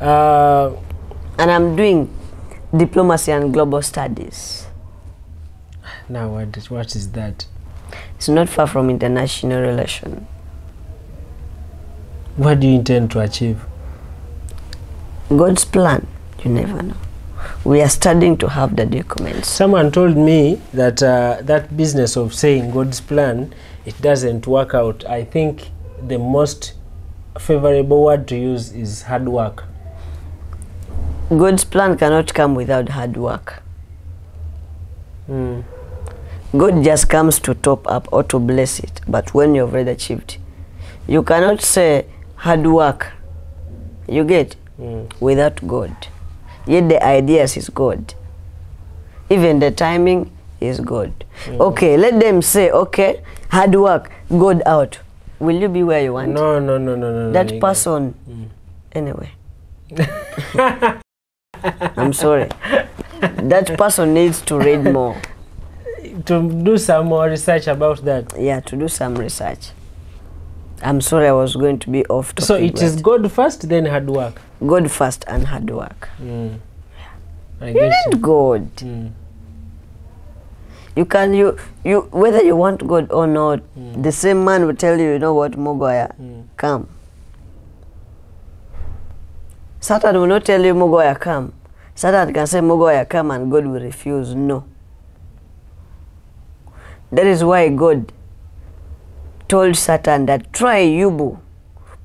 Uh, And I'm doing diplomacy and global studies. now, what, what is that? It's not far from international relation. What do you intend to achieve? God's plan, you never know. We are studying to have the documents. Someone told me that uh, that business of saying God's plan, it doesn't work out. I think the most favorable word to use is hard work. God's plan cannot come without hard work. Mm. God just comes to top up or to bless it, but when you've already achieved, you cannot say hard work. You get Mm. without God. Yet the ideas is God. Even the timing is God. Okay, let them say, okay, hard work, God out. Will you be where you want? No, no, no, no, no. no, that you- person, anyway. I'm sorry. that person needs to read more. To do some more research about that. Yeah, to do some research. I'm sorry I was going to be off topic. So it is God first, then hard work. God first and hard work. Mm. I You need so. God. Mm. You can you you whether you want God or not, Mm. the same man will tell you, you know what, Mogoya, Mm. come. Satan will not tell you Mogoya come. Satan can say Mogoya come and God will refuse. No. That is why God told Satan that try Yubu,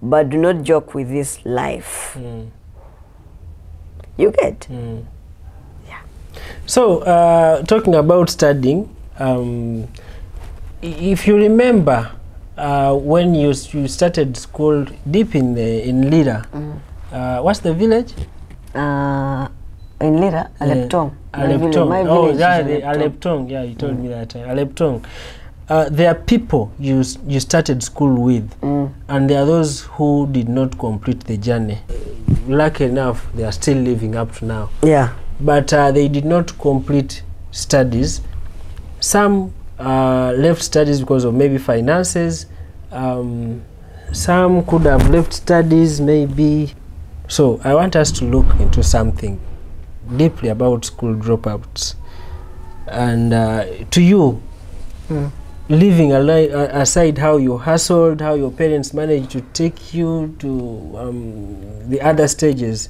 but do not joke with this life. Mm. You get? Mm. So, uh, talking about studying, um, if you remember uh, when you, you started school deep in the, in Lira, uh, what's the village? Uh, in Lira, Aleptong. My village- Aleptong. My oh, village yeah, the Aleptong. Yeah, you told me that time. Aleptong. Uh, there are people you you started school with, Mm. and there are those who did not complete the journey. Lucky enough, they are still living up to now. Yeah. but uh, they did not complete studies. Some uh, left studies because of maybe finances. Um, some could have left studies maybe. So I want us to look into something deeply about school dropouts. And uh, to you, Mm. leaving uh, aside how you hustled, how your parents managed to take you to um, the other stages,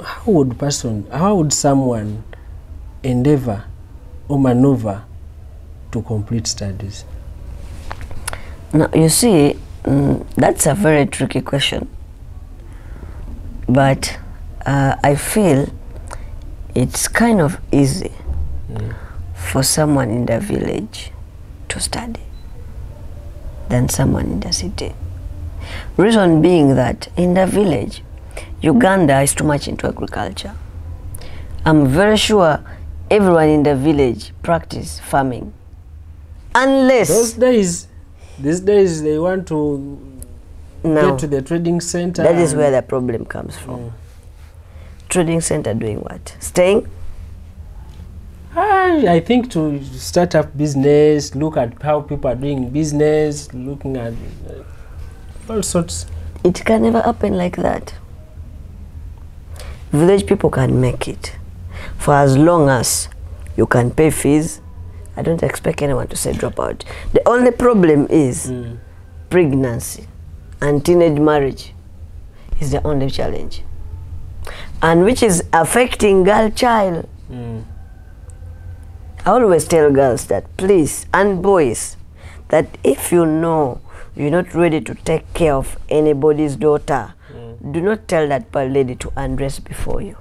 how would person, how would someone endeavor or maneuver to complete studies? Now, you see, mm, that's a very tricky question. But uh, I feel it's kind of easy for someone in the village to study than someone in the city. Reason being that in the village, Uganda is too much into agriculture. I'm very sure everyone in the village practice farming. Unless Those days, these days they want to now, get to the trading center. That is where the problem comes from. Trading center doing what? Staying? I, I think to start up business, look at how people are doing business, looking at uh, all sorts. It can never happen like that. Village people can make it. For as long as you can pay fees, I don't expect anyone to say drop out. The only problem is Mm. pregnancy and teenage marriage is the only challenge. And which is affecting girl child. Mm. I always tell girls that please and boys that if you know you're not ready to take care of anybody's daughter, mm. do not tell that poor lady to undress before you.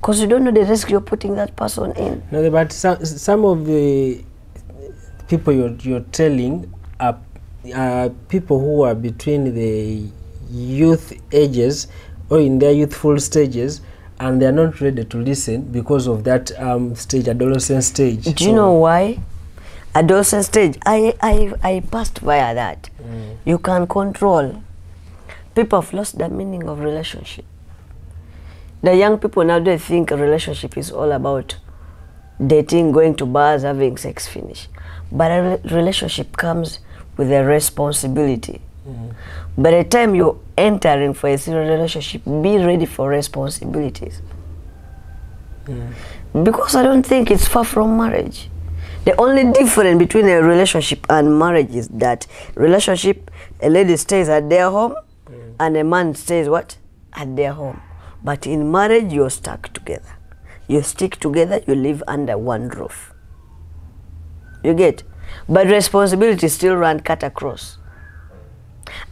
Because you don't know the risk you're putting that person in. No, but some, some of the people you're, you're telling are, are people who are between the youth ages or in their youthful stages and they are not ready to listen because of that um, stage, adolescent stage. Do so, you know why? Adolescent stage, I, I, I passed via that. Mm. You can control. People have lost the meaning of relationship. The young people now they think a relationship is all about dating, going to bars, having sex, finish. But a re- relationship comes with a responsibility. Mm. By the time you're entering for a serious relationship, be ready for responsibilities. Because I don't think it's far from marriage. The only difference between a relationship and marriage is that relationship, a lady stays at their home mm. and a man stays what? At their home. But in marriage, you're stuck together. You stick together, you live under one roof. You get? But responsibility still run cut across.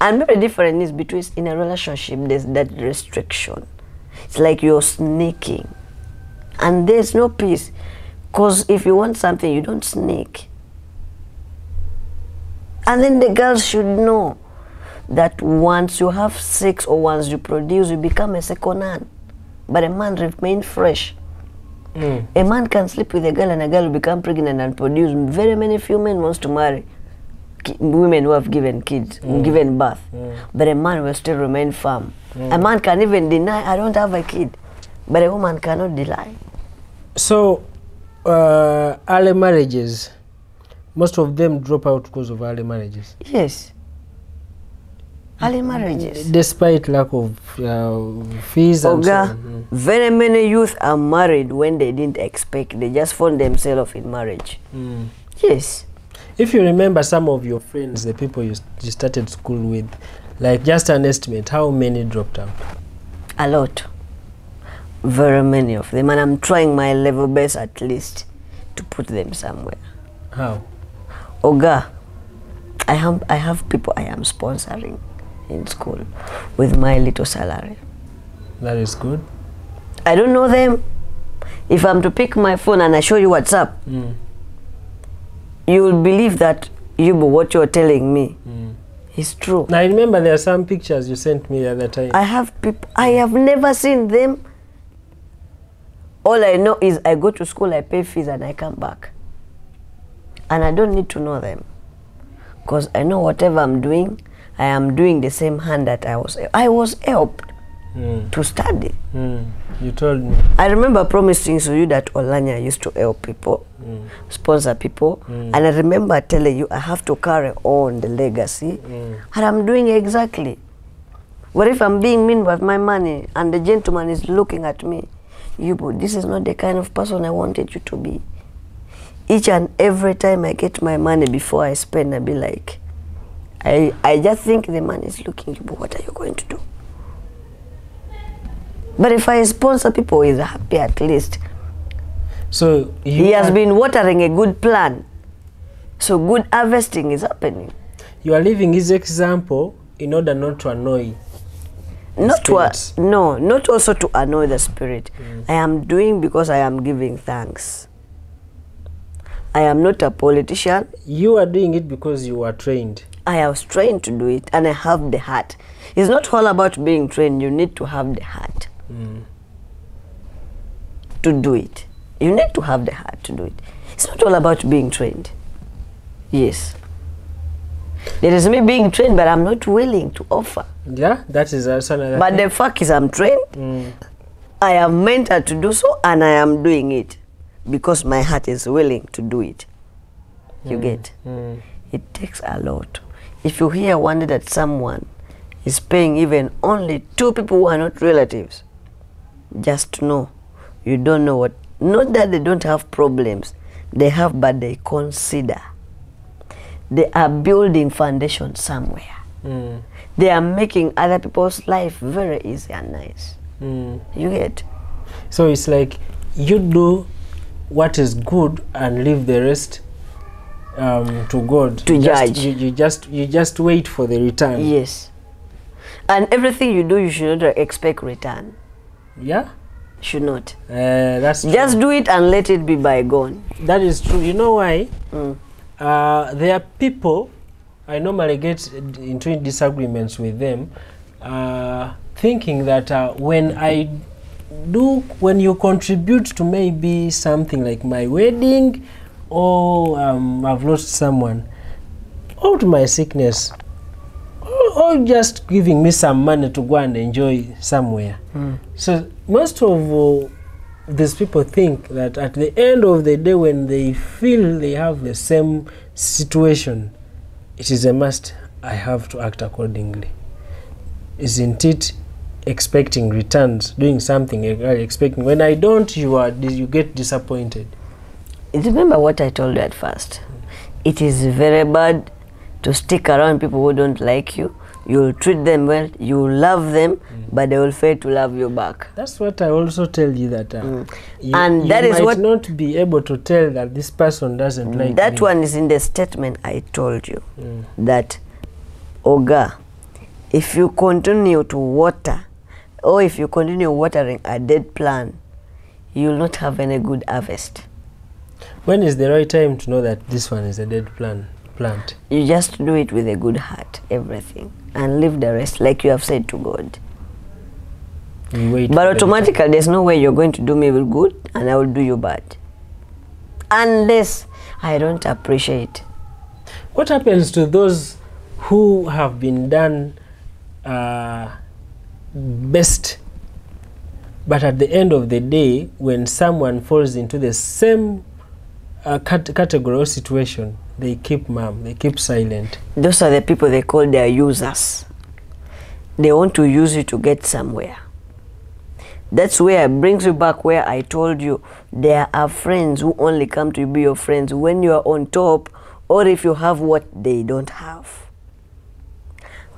And maybe the difference is between in a relationship, there's that restriction. It's like you're sneaking. And there's no peace. Because if you want something, you don't sneak. And then the girls should know that once you have sex or once you produce, you become a second hand. But a man remain fresh. Mm. A man can sleep with a girl and a girl will become pregnant and produce. Very many few men wants to marry women who have given kids, given birth. But a man will still remain firm. A man can even deny, I don't have a kid. But a woman cannot deny. So, uh, early marriages, most of them drop out because of early marriages, Yes. Early marriages. despite lack of uh, fees and so Oga, on. very many youth are married when they didn't expect. They just found themselves in marriage. Mm. Yes. If you remember some of your friends, the people you, you started school with, like just an estimate, how many dropped out? A lot. Very many of them. And I'm trying my level best at least to put them somewhere. How? Oga, I have, I have people I am sponsoring in school with my little salary. That is good. I don't know them. If I'm to pick my phone and I show you WhatsApp, Mm. You will believe that you what you're telling me Mm. is true. Now, I remember there are some pictures you sent me the other time. I have people, I have never seen them. All I know is I go to school, I pay fees, and I come back. And I don't need to know them. Because I know whatever I'm doing, I am doing the same hand that I was. I was helped. Mm. to study. Mm. You told me. I remember promising to you that Olanya used to help people, Mm. sponsor people, Mm. and I remember telling you I have to carry on the legacy, Mm. and I'm doing exactly. What if I'm being mean with my money and the gentleman is looking at me? You, but this is not the kind of person I wanted you to be. Each and every time I get my money before I spend, I be like, I, I just think the man is looking, you, but what are you going to do? But if I sponsor people, he's happy at least. So he has been watering a good plan. So good harvesting is happening. you are leaving his example in order not to annoy. Not to, no, not also to annoy the spirit. I am doing because I am giving thanks. I am not a politician. You are doing it because you are trained. I was trained to do it and I have the heart. It's not all about being trained, you need to have the heart Mm. to do it. You need to have the heart to do it. It's not all about being trained. Yes. There is me being trained, but I'm not willing to offer. Yeah, that is also another But thing. the fact is, I'm trained. Mm. I am mentored to do so, and I am doing it because my heart is willing to do it. You mm. get? Mm. It takes a lot. If you hear one day that someone is paying even only two people who are not relatives, just know you don't know what. Not that they don't have problems, they have, but they consider. They are building foundation somewhere. Mm. They are making other people's life very easy and nice. Mm. You get? So it's like you do what is good and leave the rest um, to God. To You just- you, you just you just wait for the return. Yes. And everything you do, you should not expect return. Yeah. Should not. Uh, that's true. Just do it and let it be bygone. that is true. You know why? Mm. Uh, there are people I normally get into disagreements with them, uh, thinking that uh, when I do, when you contribute to maybe something like my wedding, or um, I've lost someone, or to my sickness, or, or just giving me some money to go and enjoy somewhere. Mm. So most of uh, these people think that at the end of the day, when they feel they have the same situation, it is a must. I have to act accordingly. Isn't it? Expecting returns, doing something expecting. When I don't, you are you get disappointed. Remember what I told you at first. It is very bad to stick around people who don't like you. You'll treat them well, you love them, but they will fail to love you back. That's what I also tell you that. Uh, Mm. you, And you that is might what- not be able to tell that this person doesn't like you. that me. one is in the statement I told you. Mm. that Oga, if you continue to water or if you continue watering a dead plant, you will not have any good harvest. When is the right time to know that this one is a dead plant? Plant. You just do it with a good heart, everything, and leave the rest like you have said to God. But automatically, there's no way you're going to do me good and I will do you bad. Unless I don't appreciate. What happens to those who have been done uh, best, but at the end of the day, when someone falls into the same uh, cat- category or situation, they keep mum, they keep silent. Those are the people they call their users. They want to use you to get somewhere. That's where it brings you back where I told you there are friends who only come to be your friends when you are on top or if you have what they don't have.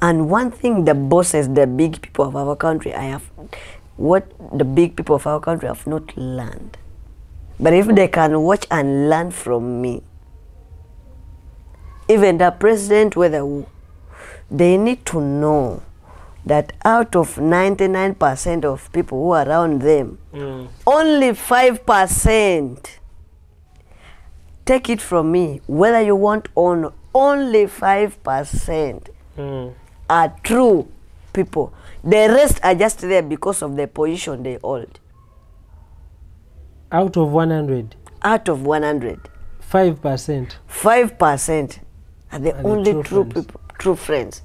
And one thing the bosses, the big people of our country, I have what the big people of our country have not learned. But if they can watch and learn from me, even the president, whether they need to know that out of 99% of people who are around them, only 5%, take it from me, whether you want or not, only 5% Mm. are true people. The rest are just there because of the position they hold. Out of 100, Out of 100, 5%. 5% are the Are the only true true, friends. people, true friends.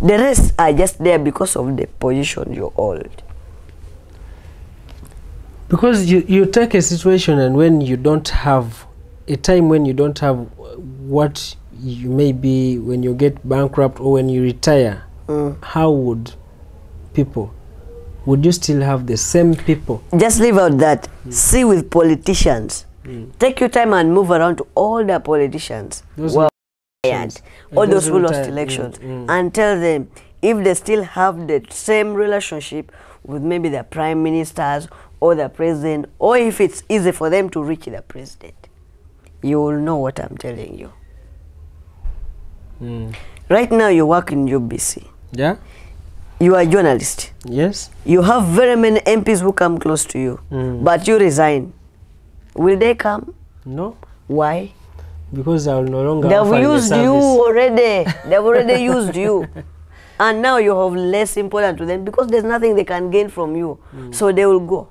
The rest are just there because of the position you hold. Because you, you take a situation and when you don't have a time when you don't have what you may be when you get bankrupt or when you retire, Mm. how would people would you still have the same people? Just leave out that. See with politicians. Take your time and move around to all the politicians. Those who are elections. all those who lost retired, mm, elections, mm. and tell them if they still have the same relationship with maybe the prime ministers or the president, or if it's easy for them to reach the president, you will know what I'm telling you. Mm. Right now, you work in UBC. Yeah? You are a journalist. Yes? You have very many MPs who come close to you, Mm. but you resign. Will they come? No? Why? Because I will no longer They've the used you already. They've already used you. And now you have less important to them because there's nothing they can gain from you. So they will go.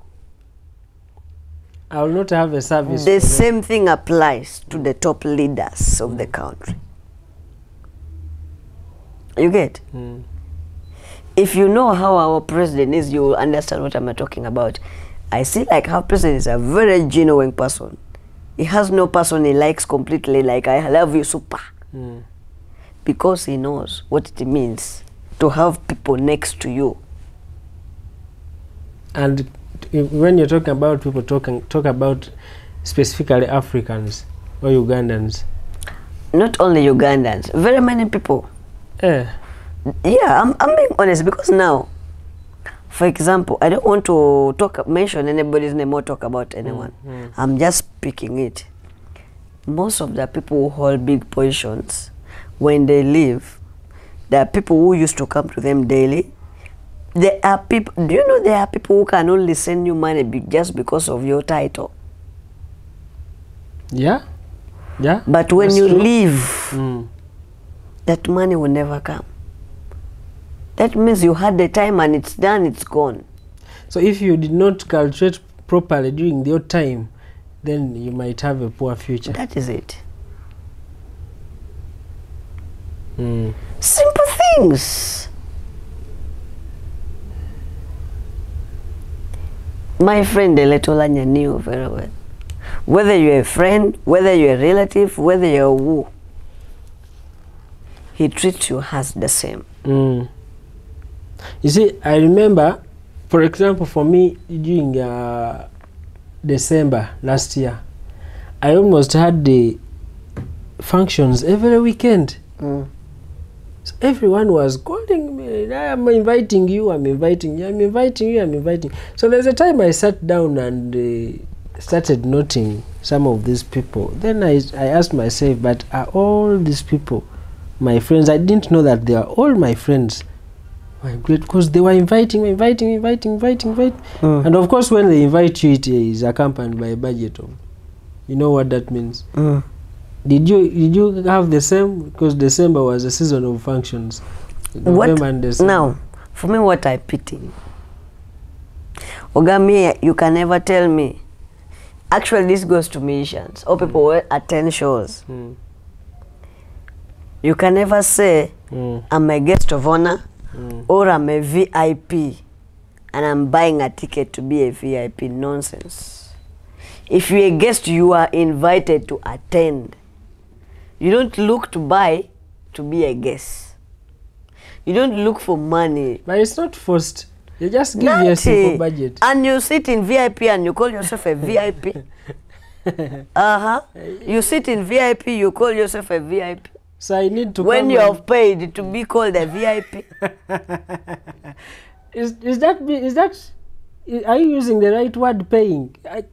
I will not have a service. The for them. same thing applies to the top leaders of the country. You get? Mm. If you know how our president is, you will understand what I'm talking about. I see like our person is a very genuine person. He has no person he likes completely, like I love you super. Mm. because he knows what it means to have people next to you. And when you're talking about people talking talk about specifically Africans or Ugandans. Not only Ugandans, very many people. Eh. Yeah, I'm, I'm being honest because now, for example, I don't want to talk mention anybody's name or talk about anyone. mm. -hmm. I'm just picking it. Most of the people who hold big positions, when they leave, there are people who used to come to them daily. There are people. Do you know there are people who can only send you money be- just because of your title? Yeah? Yeah? But when That's you true. leave, Mm. that money will never come. That means you had the time and it's done, it's gone. So if you did not calculate properly during your time, then you might have a poor future. That is it. Mm. Simple things. My friend Eletolanya knew very well. Whether you're a friend, whether you're a relative, whether you're who, he treats you as the same. Mm. You see, I remember, for example, for me during uh, December last year, I almost had the functions every weekend. Mm. So everyone was calling me. I'm inviting you. I'm inviting you. I'm inviting you. I'm inviting. So there's a time I sat down and uh, started noting some of these people. Then I I asked myself, but are all these people my friends? I didn't know that they are all my friends. My great, because they were inviting inviting inviting, inviting, inviting. Mm. And of course, when they invite you, it is accompanied by a budget of. You know what that means. Mm. Did you did you have the same? Because December was a season of functions. What and December. now? For me, what I pity. Ogami, you can never tell me. Actually, this goes to missions or people who attend shows. Mm, You can never say, mm, I'm a guest of honor mm. or I'm a VIP and I'm buying a ticket to be a VIP. Nonsense. If you're a guest, you are invited to attend. You don't look to buy to be a guest. You don't look for money. But it's not forced. You just give Nanti. a simple budget. And you sit in VIP and you call yourself a VIP. uh-huh. You sit in VIP, you call yourself a VIP. So I need to when you have paid to be called a VIP. is is that is that are you using the right word paying? I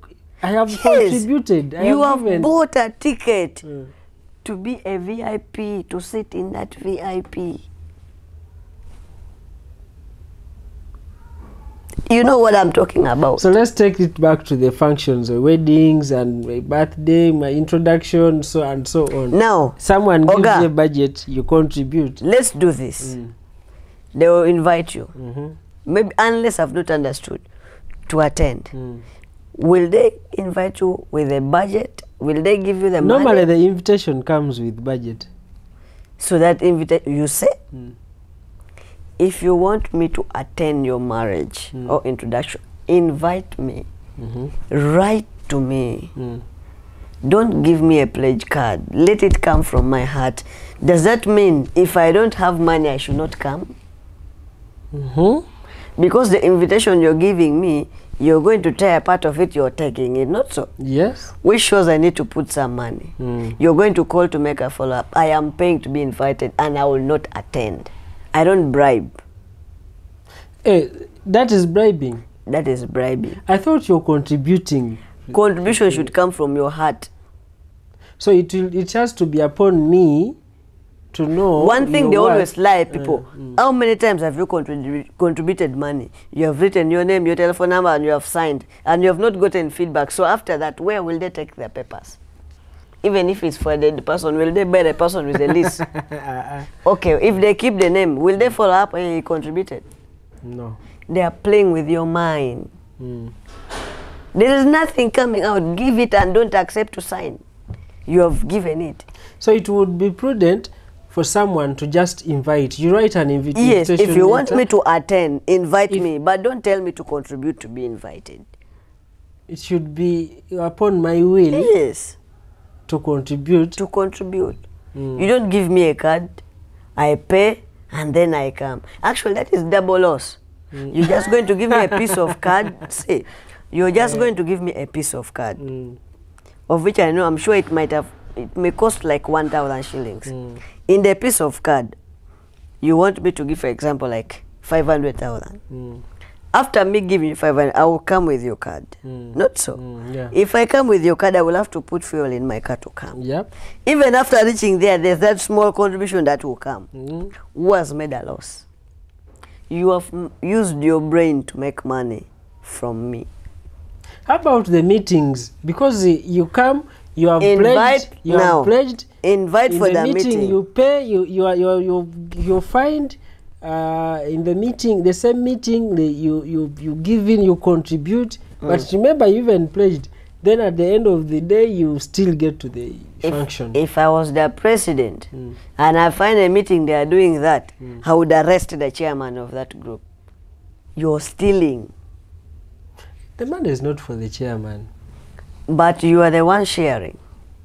I have Yes. contributed. I you have have bought a ticket Mm. to be a VIP, to sit in that VIP. You know what I'm talking about. So let's take it back to the functions, uh, weddings and my birthday, my introduction, so and so on. now, Someone gives Oga. you a budget, you contribute. let's do this. Mm. They will invite you, Mm-hmm. maybe unless I've not understood, to attend. Mm. Will they invite you with a budget? Will they give you the Normally, money? the invitation comes with budget. so that invitation you say, Mm. If you want me to attend your marriage or introduction, invite me. Write to me. Don't give me a pledge card. Let it come from my heart. Does that mean if I don't have money, I should not come? -hmm. Because the invitation you're giving me, you're going to tear a part of it, you're taking it. Not so. Yes. Which shows I need to put some money. Mm. You're going to call to make a follow up. I am paying to be invited and I will not attend. I don't bribe. Eh, that is bribing. That is bribing. I thought you're contributing. Contribution should come from your heart. So it will, it has to be upon me to know. One thing they work. always lie, people. How many times have you contribu- contributed money? You have written your name, your telephone number, and you have signed, and you have not gotten feedback. So after that, where will they take their papers? Even if it's for the the person, will they buy the person with the list? okay, if they keep the name, will they follow up? and he contributed. no. They are playing with your mind. Mm. There is nothing coming out. Give it and don't accept to sign. You have given it. So it would be prudent for someone to just invite. You write an invi- Yes, invitation. if you want me to attend, invite If- me, but don't tell me to contribute to be invited. it should be upon my will Yes, to contribute. to contribute. Mm. You don't give me a card, I pay, and then I come. Actually, that is double loss. mm. You're just going to give me a piece of card. See, you're just yeah. going to give me a piece of card, Mm. of which I know I'm sure it might have, it may cost like 1,000 shillings. Mm. In the piece of card, you want me to give, for example, like 500,000. Mm. After me giving you 500, I will come with your card. Mm. Not so. Mm, yeah. If I come with your card, I will have to put fuel in my car to come. Yep. Even after reaching there, there's that small contribution that will come. Mm. Who has made a loss? You have used your brain to make money from me. How about the meetings? Because you come, you have Invite pledged. You now. have pledged. Invite in for the, the meeting, meeting. you pay. You you are you are- you you find. Uh, in the meeting, the same meeting, the, you you you give in, you contribute. But Mm. remember, you even pledged. Then at the end of the day, you still get to the function. If I was the president Mm. and I find a meeting they are doing that, I would arrest the chairman of that group. You're stealing, the money is not for the chairman. but you are the one sharing.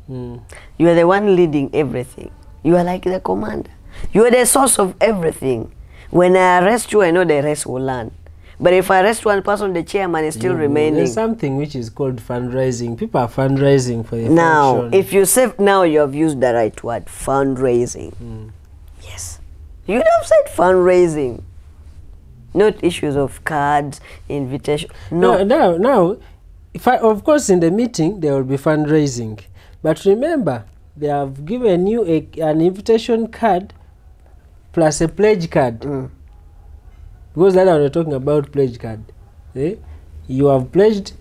Mm. You are the one leading everything. You are like the commander. You are the source of everything. When I arrest you, I know the rest will learn. But if I arrest one person, the chairman is still You- remaining. There's something which is called fundraising. People are fundraising for the Now, function. if you say now you have used the right word, fundraising. Mm. Yes. You'd have said fundraising. Not issues of cards, invitation. No, No. now, now, if I, of course, in the meeting there will be fundraising, but remember they have given you a, an invitation card plus a pledge card Mm. because that we're talking about pledge card. Eh? You have pledged,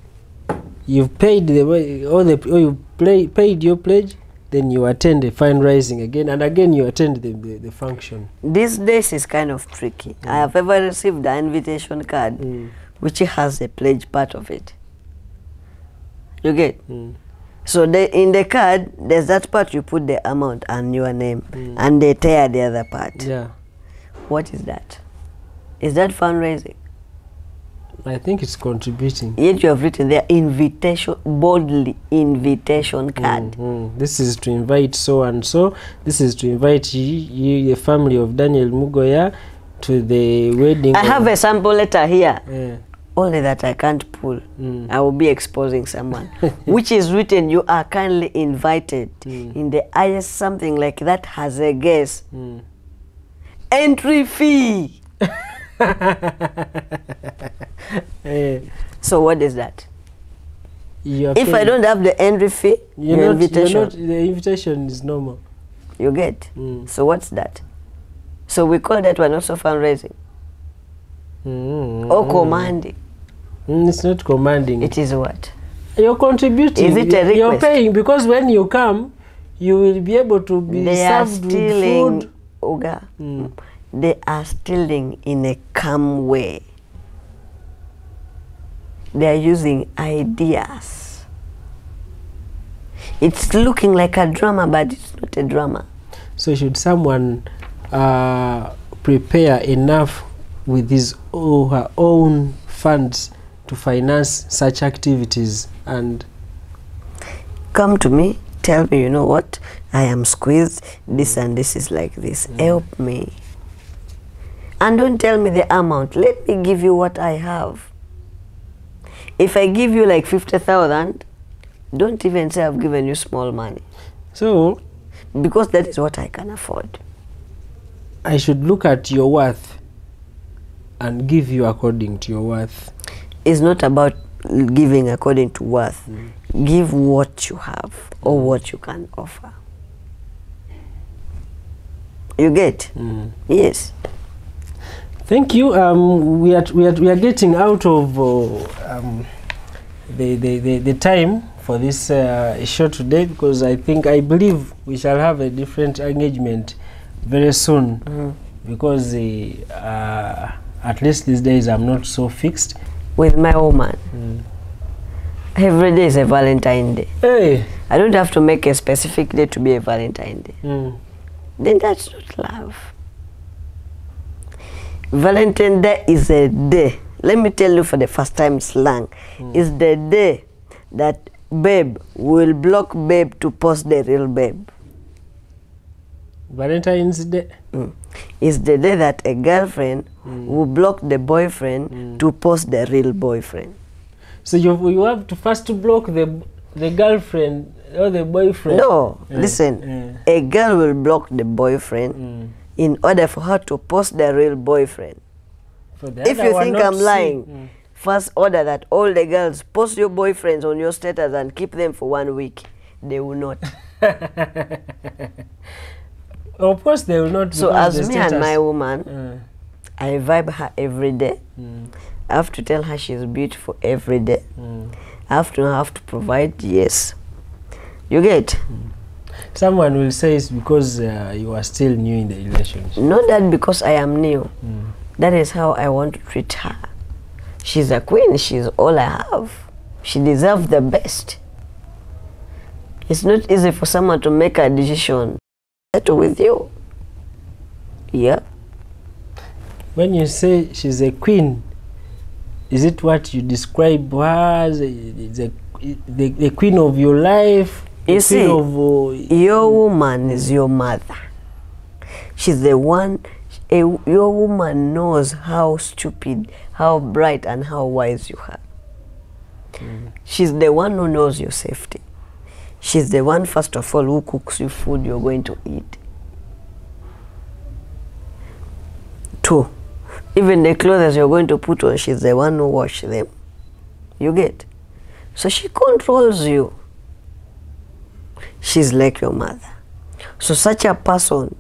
you've paid the way, all the or you play, paid your pledge, then you attend the fundraising again, and again you attend the, the, the function. These days is kind of tricky. mm. I have ever received an invitation card Mm. which has a pledge part of it. You get? Mm. So the, in the card, there's that part you put the amount and your name, Mm. and they tear the other part. Yeah, What is that? Is that fundraising? I think it's contributing. Yet you have written there invitation, boldly invitation card. Mm -hmm. This is to invite so and so. This is to invite you, you the family of Daniel Mugoya, to the wedding. I have a sample letter here, Eh, only that I can't pull. Mm. I will be exposing someone, which is written, you are kindly invited. Mm. In the IS, something like that has a guess. mm. Entry fee. Eh, So what is that? you are If I don't have the entry fee, you're the not, invitation, You're not, the invitation is normal. you get. Mm. So what's that? So we call that one also fundraising Mm, or mm. commanding. Mm, it's not commanding. It is what? you're contributing. Is it a You're paying because when you come, you will be able to be They are served with stealing, food. Uga. Mm. They are stealing in a calm way. They are using ideas. It's looking like a drama, but it's not a drama. So should someone uh, prepare enough with his or her own funds to finance such activities and Come to me, tell me, you know what, I am squeezed, this and this is like this. Mm. Help me. And don't tell me the amount. Let me give you what I have. If I give you like 50,000, don't even say I've given you small money. so Because that is what I can afford. I should look at your worth and give you according to your worth. It's not about giving according to worth. Give what you have or what you can offer. You get? Yes. Thank you. Um, we are we are we are getting out of uh, um, the, the, the the time for this uh, show today because I think I believe we shall have a different engagement very soon because uh, uh, at least these days I'm not so fixed. With my woman, every day is a Valentine Day. Hey. I don't have to make a specific day to be a Valentine Day. Mm. Then that's not love. Valentine Day is a day. Let me tell you for the first time slang. It's the day that babe will block babe to post the real babe. Valentine's Day. Mm. It's the day that a girlfriend mm. will block the boyfriend mm. to post the real boyfriend. So you you have to first to block the the girlfriend or the boyfriend. No, Yeah, listen. yeah. A girl will block the boyfriend Mm. in order for her to post the real boyfriend. For the if you think I'm lying, Mm. first order that all the girls post your boyfriends on your status and keep them for one week. They will not. Of course, they will not. so as me and my woman, mm. I vibe her every day. mm, I have to tell her she's beautiful every day. mm. I have to have to provide yes. You get? Mm. Someone will say it's because uh, you are still new in the relationship. Not that because I am new. Mm. That is how I want to treat her. She's a queen. She's all I have. She deserves the best. It's not easy for someone to make a decision. Settle with you. Yeah. When you say she's a queen, is it what you describe her as? the, The, the, the queen of your life? You see, of, uh, Your woman is your mother. She's the one. A, your woman knows how stupid, how bright, and how wise you are. Mm. She's the one who knows your safety. She's the one, first of all, who cooks you food you're going to eat. Two, even the clothes you're going to put on, she's the one who wash them. You get? So she controls you. She's like your mother. So such a person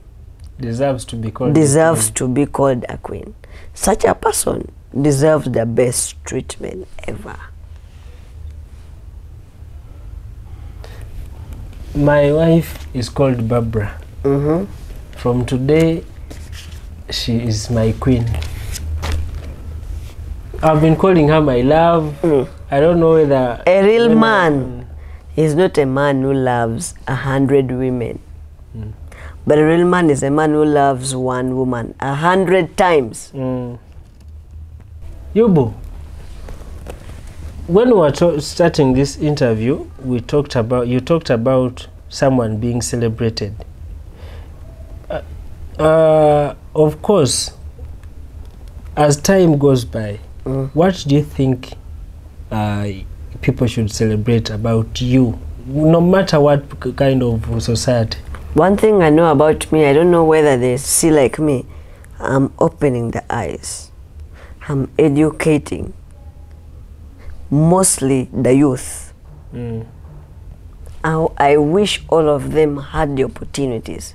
deserves to be called. deserves to be called a queen. Such a person deserves the best treatment ever. My wife is called Barbara. hmm From today, she is my queen. I've been calling her my love. Mm. I don't know whether A real man is not a man who loves a hundred women. Mm. But a real man is a man who loves one woman a hundred times. Mm. Yubu, when we were starting this interview, we talked about you talked about someone being celebrated. Uh, uh, of course, as time goes by, Mm. what do you think uh, people should celebrate about you, no matter what kind of society? One thing I know about me, I don't know whether they see like me. I'm opening the eyes. I'm educating mostly the youth. Mm. I, I wish all of them had the opportunities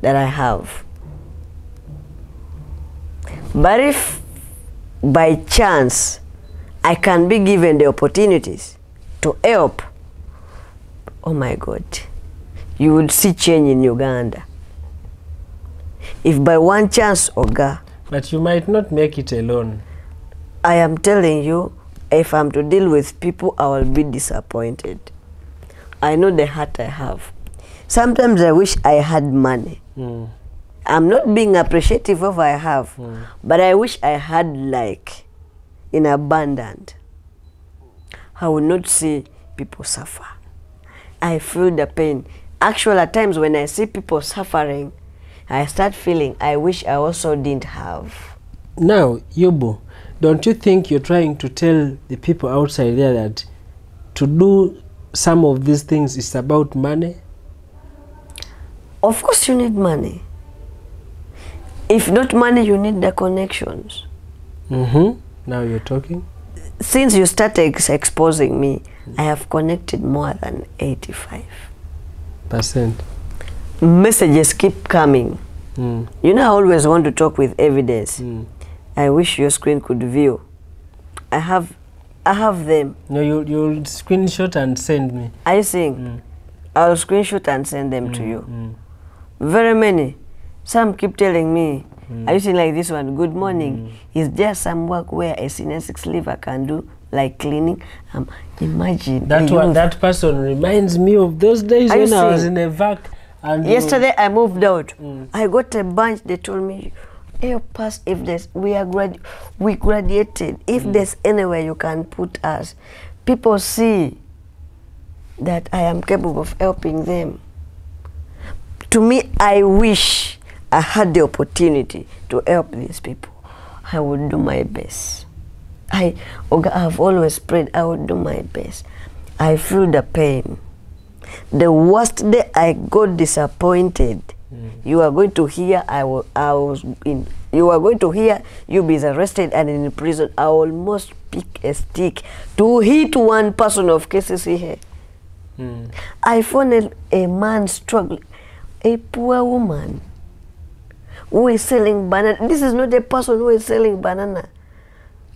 that I have. But if by chance I can be given the opportunities to help, oh my God, you would see change in Uganda. If by one chance, Oga, But you might not make it alone. I am telling you, if I'm to deal with people, I will be disappointed. I know the heart I have. Sometimes I wish I had money. Mm. I'm not being appreciative of I have, mm. but I wish I had like in abundant I would not see people suffer. I feel the pain. Actually, at times when I see people suffering, I start feeling I wish I also didn't have. Now, Yobo, don't you think you're trying to tell the people outside there that to do some of these things is about money? Of course, you need money. If not money, you need the connections. Mm-hmm. Now you're talking. Since you started ex- exposing me, I have connected more than 85. Percent. Messages keep coming. Mm. You know, I always want to talk with evidence. Mm. I wish your screen could view. I have, I have them. No, you you'll screenshot and send me. Are you seeing? Mm. I'll screenshot and send them to you. Mm. Very many. Some keep telling me, Mm. are you seeing like this one? Good morning. Is there some work where a senior six leaver can do, like cleaning? Um, imagine. That one, that person reminds me of those days Are when I was in a vac and Yesterday I moved out. Mm. I got a bunch. They told me, help us if there's we are grad we graduated. If Mm. there's anywhere you can put us, people see that I am capable of helping them. To me, I wish I had the opportunity to help these people. I would do my best. I, have always prayed I would do my best. I feel the pain. The worst day I got disappointed, you are going to hear I I was in. You are going to hear you be arrested and in prison. I almost pick a stick to hit one person of KCC here. Mm. I found a, a man struggling, a poor woman who is selling banana. This is not a person who is selling banana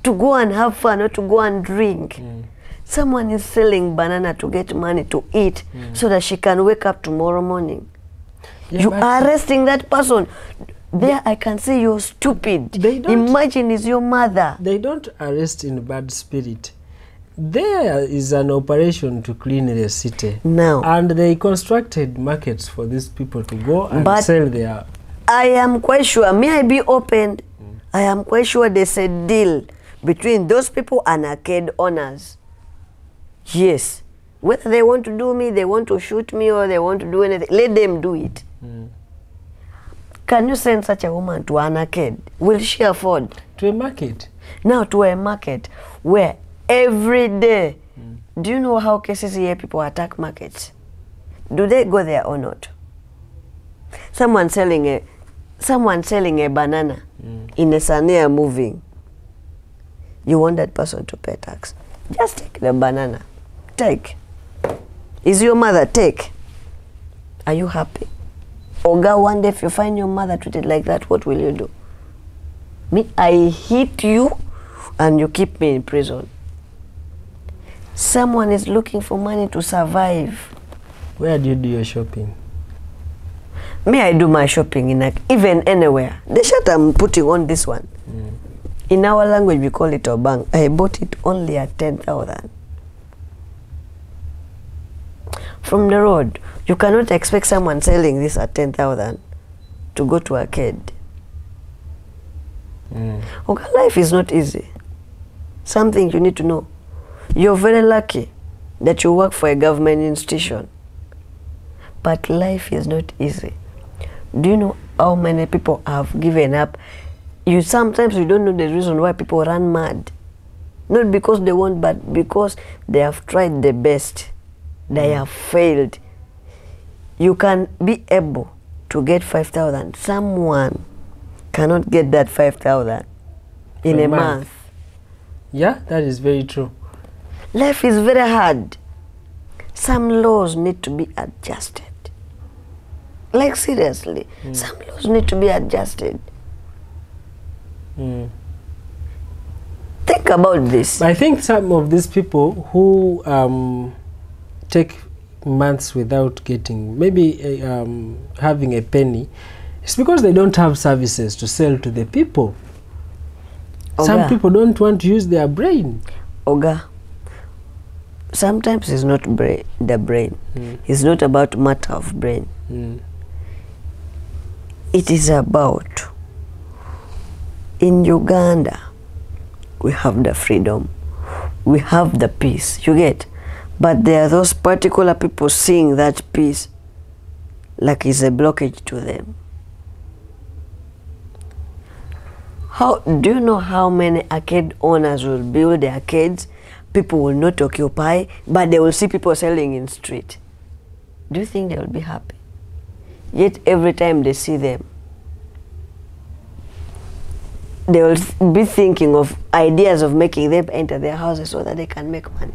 to go and have fun or to go and drink. Someone is selling banana to get money to eat so that she can wake up tomorrow morning. Yeah, you are arresting that person. There I can say you're stupid. They don't- Imagine it's your mother. They don't arrest in bad spirit. There is an operation to clean the city. Now. And they constructed markets for these people to go and But- sell their. I am quite sure, may I be opened? I am quite sure there's a deal between those people and arcade owners. Yes. Whether they want to do me, they want to shoot me, or they want to do anything, let them do it. Mm. Can you send such a woman to an arcade? Will she afford? To a market. Now to a market where every day, mm. do you know how cases KCCA people attack markets? Do they go there or not? Someone selling a, someone selling a banana mm. in a Sania moving. You want that person to pay tax? Just take the banana. Take. Is your mother take? Are you happy? Oga, one day if you find your mother treated like that, what will you do? Me, I hit you and you keep me in prison. Someone is looking for money to survive. Where do you do your shopping? Me, I do my shopping in a, even anywhere. The shirt I'm putting on this one. Mm. In our language, we call it obang. I bought it only at 10,000. From the road, you cannot expect someone selling this at 10,000 to go to a kid. Mm. Okay, life is not easy. Something you need to know. You're very lucky that you work for a government institution. But life is not easy. Do you know how many people have given up? You sometimes you don't know the reason why people run mad. Not because they want, but because they have tried the best. They have failed. You can be able to get 5,000. Someone cannot get that 5,000 in a a month. month. Yeah, that is very true. Life is very hard. Some laws need to be adjusted. Like seriously, some laws need to be adjusted. Mm. Think about this. I think some of these people who um, take months without getting, maybe uh, um, having a penny, it's because they don't have services to sell to the people. Oga. Some people don't want to use their brain. Oga, sometimes it's not bra- the brain. Mm. It's not about matter of brain. Mm. it is about in Uganda we have the freedom, we have the peace, you get? But there are those particular people seeing that peace like it's a blockage to them. How do you know how many arcade owners will build arcades? People will not occupy, but they will see people selling in street. Do you think they will be happy? Yet every time they see them, they will be thinking of ideas of making them enter their houses so that they can make money.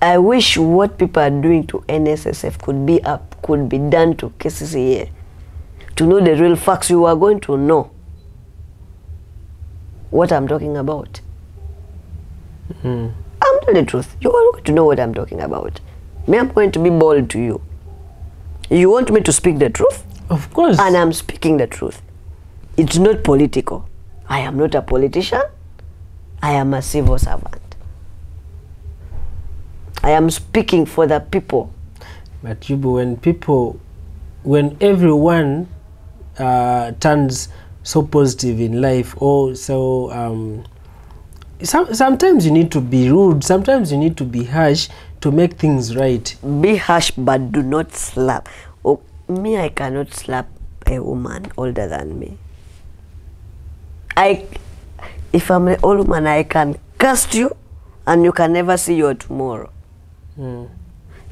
I wish what people are doing to NSSF could be up, could be done to KCCA. To know the real facts, you are going to know what I'm talking about. Mm. I'm telling the truth. You are going to know what I'm talking about. Me, I'm going to be bold to you. You want me to speak the truth? Of course. And I'm speaking the truth. It's not political. I am not a politician. I am a civil servant. I am speaking for the people. But Yubu, when people, when everyone uh, turns so positive in life, or so, um, some, sometimes you need to be rude, sometimes you need to be harsh to make things right. Be harsh, but do not slap. Oh, me, I cannot slap a woman older than me. I, if I'm an old woman, I can cast you, and you can never see your tomorrow. Mm.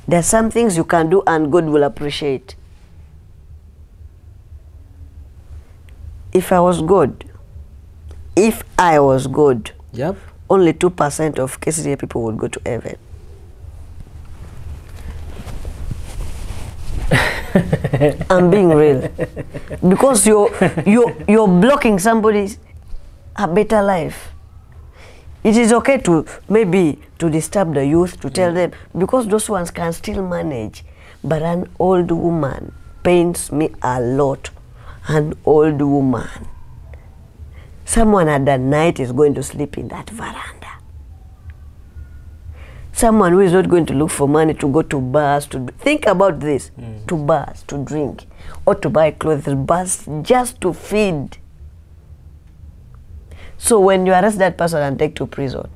There are some things you can do, and God will appreciate. If I was good, if I was good, Yep. only 2% of KCCA people would go to heaven. I'm being real. Because you're, you're, you're blocking somebody's a better life. It is okay to maybe to disturb the youth, to tell them, because those ones can still manage. But an old woman pains me a lot. An old woman. Someone at the night is going to sleep in that veranda. Someone who is not going to look for money to go to bars to think about this, mm. to bars to drink, or to buy clothes, bars just to feed. So when you arrest that person and take to prison,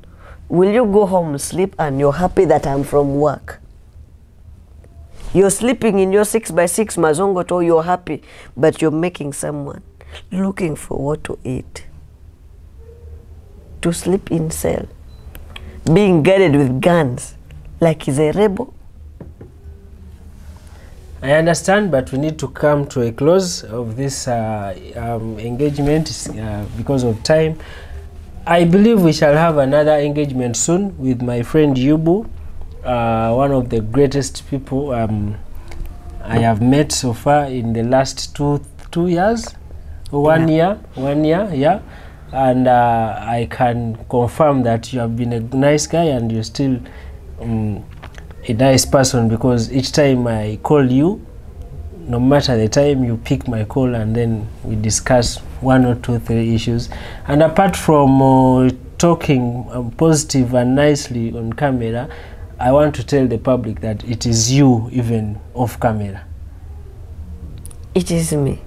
will you go home sleep and you're happy that I'm from work? You're sleeping in your six by six mazongo to you're happy, but you're making someone looking for what to eat. To sleep in cell, being guarded with guns, like he's a rebel. I understand, but we need to come to a close of this uh, um, engagement uh, because of time. I believe we shall have another engagement soon with my friend Yubu, uh, one of the greatest people um, I have met so far in the last two two years, one yeah. year, one year, yeah. And uh, I can confirm that you have been a nice guy and you still um, a nice person because each time I call you, no matter the time you pick my call and then we discuss one or two three issues and apart from uh, talking um, positive and nicely on camera i want to tell the public that it is you even off camera It is me.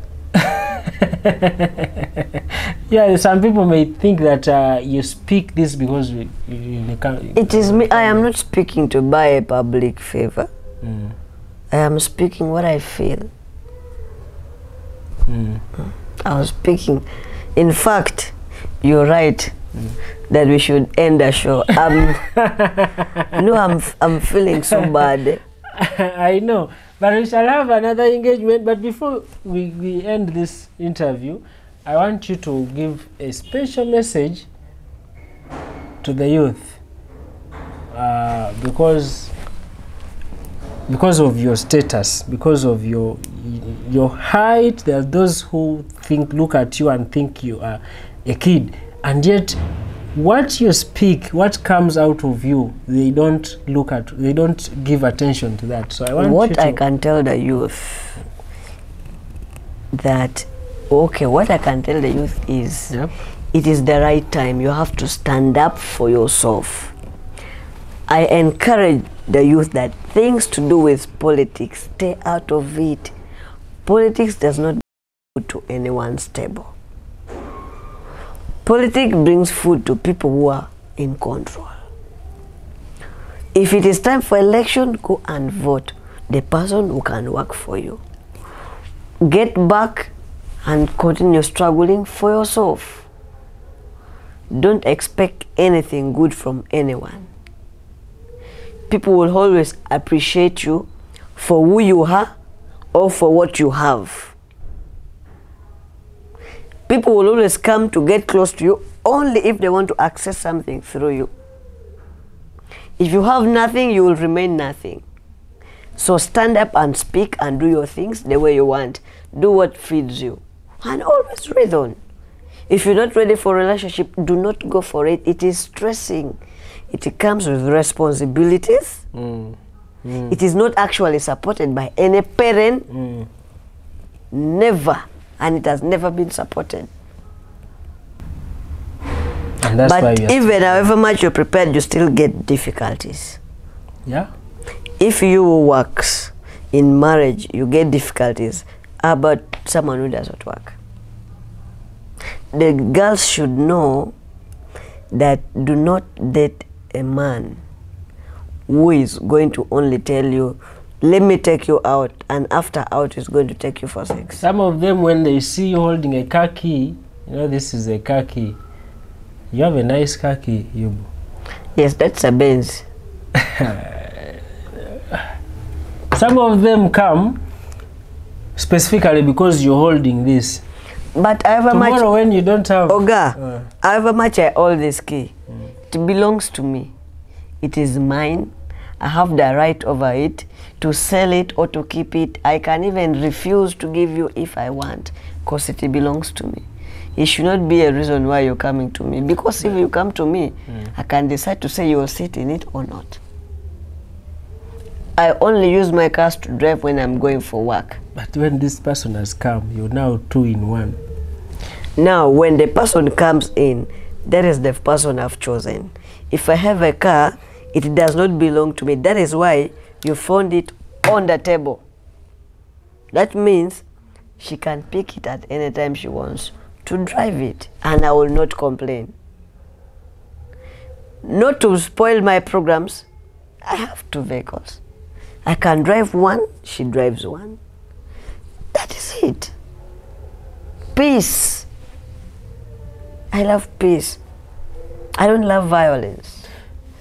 yeah some people may think that uh, you speak this because you, you, can't It is me. I am not speaking to buy a public favor. mm. I am speaking what I feel. Mm. I was speaking. In fact, you're right mm. that we should end the show. Um, no, I'm, I'm feeling so bad. I know, but we shall have another engagement. But before we, we end this interview, I want you to give a special message to the youth uh, because because of your status, because of your your height. There are those who think look at you and think you are a kid, and yet what you speak, what comes out of you, they don't look at, they don't give attention to that. So I want you What to, I can tell the youth that, okay, what I can tell the youth is Yep. it is the right time. You have to stand up for yourself. I encourage the youth that things to do with politics, stay out of it. Politics does not go to anyone's table. Politics brings food to people who are in control. If it is time for election, go and vote the person who can work for you. Get back and continue struggling for yourself. Don't expect anything good from anyone. People will always appreciate you for who you are or for what you have. People will always come to get close to you only if they want to access something through you. If you have nothing, you will remain nothing. So stand up and speak and do your things the way you want. Do what feeds you. And always reason. If you're not ready for a relationship, do not go for it. It is stressing. It comes with responsibilities. Mm. It is not actually supported by any parent. Mm. Never. And it has never been supported. And that's why but even however much you're prepared, you still get difficulties. yeah. If you works in marriage, you get difficulties. About someone who doesn't work? The girls should know that do not date a man who is going to only tell you, let me take you out, and after out is going to take you for sex. Some of them, when they see you holding a car key, you know this is a car key. You have a nice car key, Yubu. Yes, that's a Benz. Some of them come specifically because you're holding this. But however much Tomorrow, when you don't have, Oga, Uh. however much I hold this key, it belongs to me. It is mine. I have the right over it to sell it or to keep it. I can even refuse to give you if I want, because it belongs to me. It should not be a reason why you're coming to me. Because if you come to me, mm. I can decide to say you will sit in it or not. I only use my cars to drive when I'm going for work. but when this person has come, you're now two in one. Now, when the person comes in, that is the person I've chosen. If I have a car, it does not belong to me. That is why you found it on the table. That means she can pick it at any time she wants to drive it, and I will not complain. Not to spoil my programs, I have two vehicles. I can drive one, she drives one. That is it. Peace. I love peace. I don't love violence.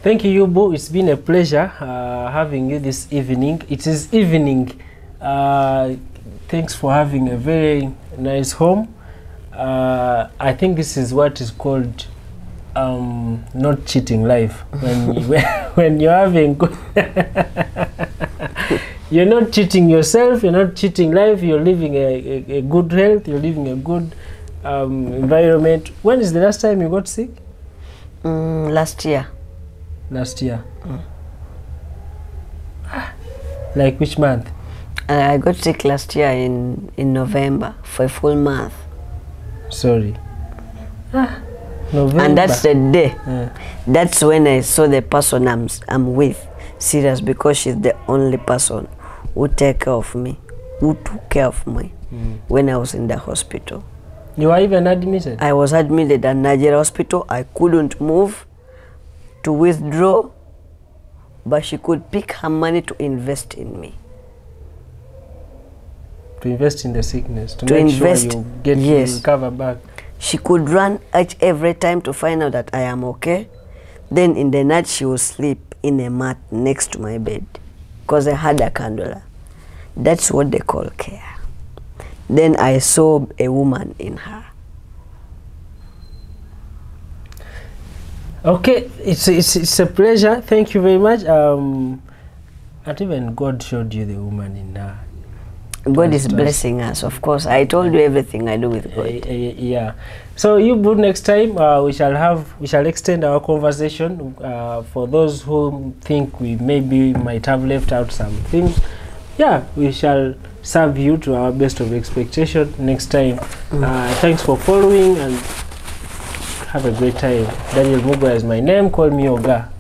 Thank you, Yubu. It's been a pleasure uh, having you this evening. It is evening. Uh, thanks for having a very nice home. Uh, I think this is what is called um, not cheating life. When you, when you're having good you're not cheating yourself. You're not cheating life. You're living a, a, a good health. You're living a good um, environment. When is the last time you got sick? Mm, last year, last year. Ah, Like which month? uh, I got sick last year in, in November for a full month. Sorry. Ah, November. And that's the day. Yeah. That's when I saw the person I'm, I'm with serious because she's the only person who take care of me, who took care of me mm. when I was in the hospital. you were even admitted. I was admitted at Nigeria Hospital. I couldn't move to withdraw, but she could pick her money to invest in me. to invest in the sickness to, To make invest, sure you get yes. recover back. She could run each every time to find out that I am okay. Then in the night she would sleep in a mat next to my bed because I had a candle. That's what they call care. Then I saw a woman in her. Okay, it's it's it's a pleasure. Thank you very much. Um, and even God showed you the woman in her. God is blessing us, of course. I told you everything I do with Uh, God. uh, uh, yeah. So you Boo, next time uh, we shall have we shall extend our conversation uh, for those who think we maybe might have left out some things. Yeah, we shall serve you to our best of expectation next time. Uh, thanks for following and have a great time. Daniel Mugoya is my name. Call me Oga.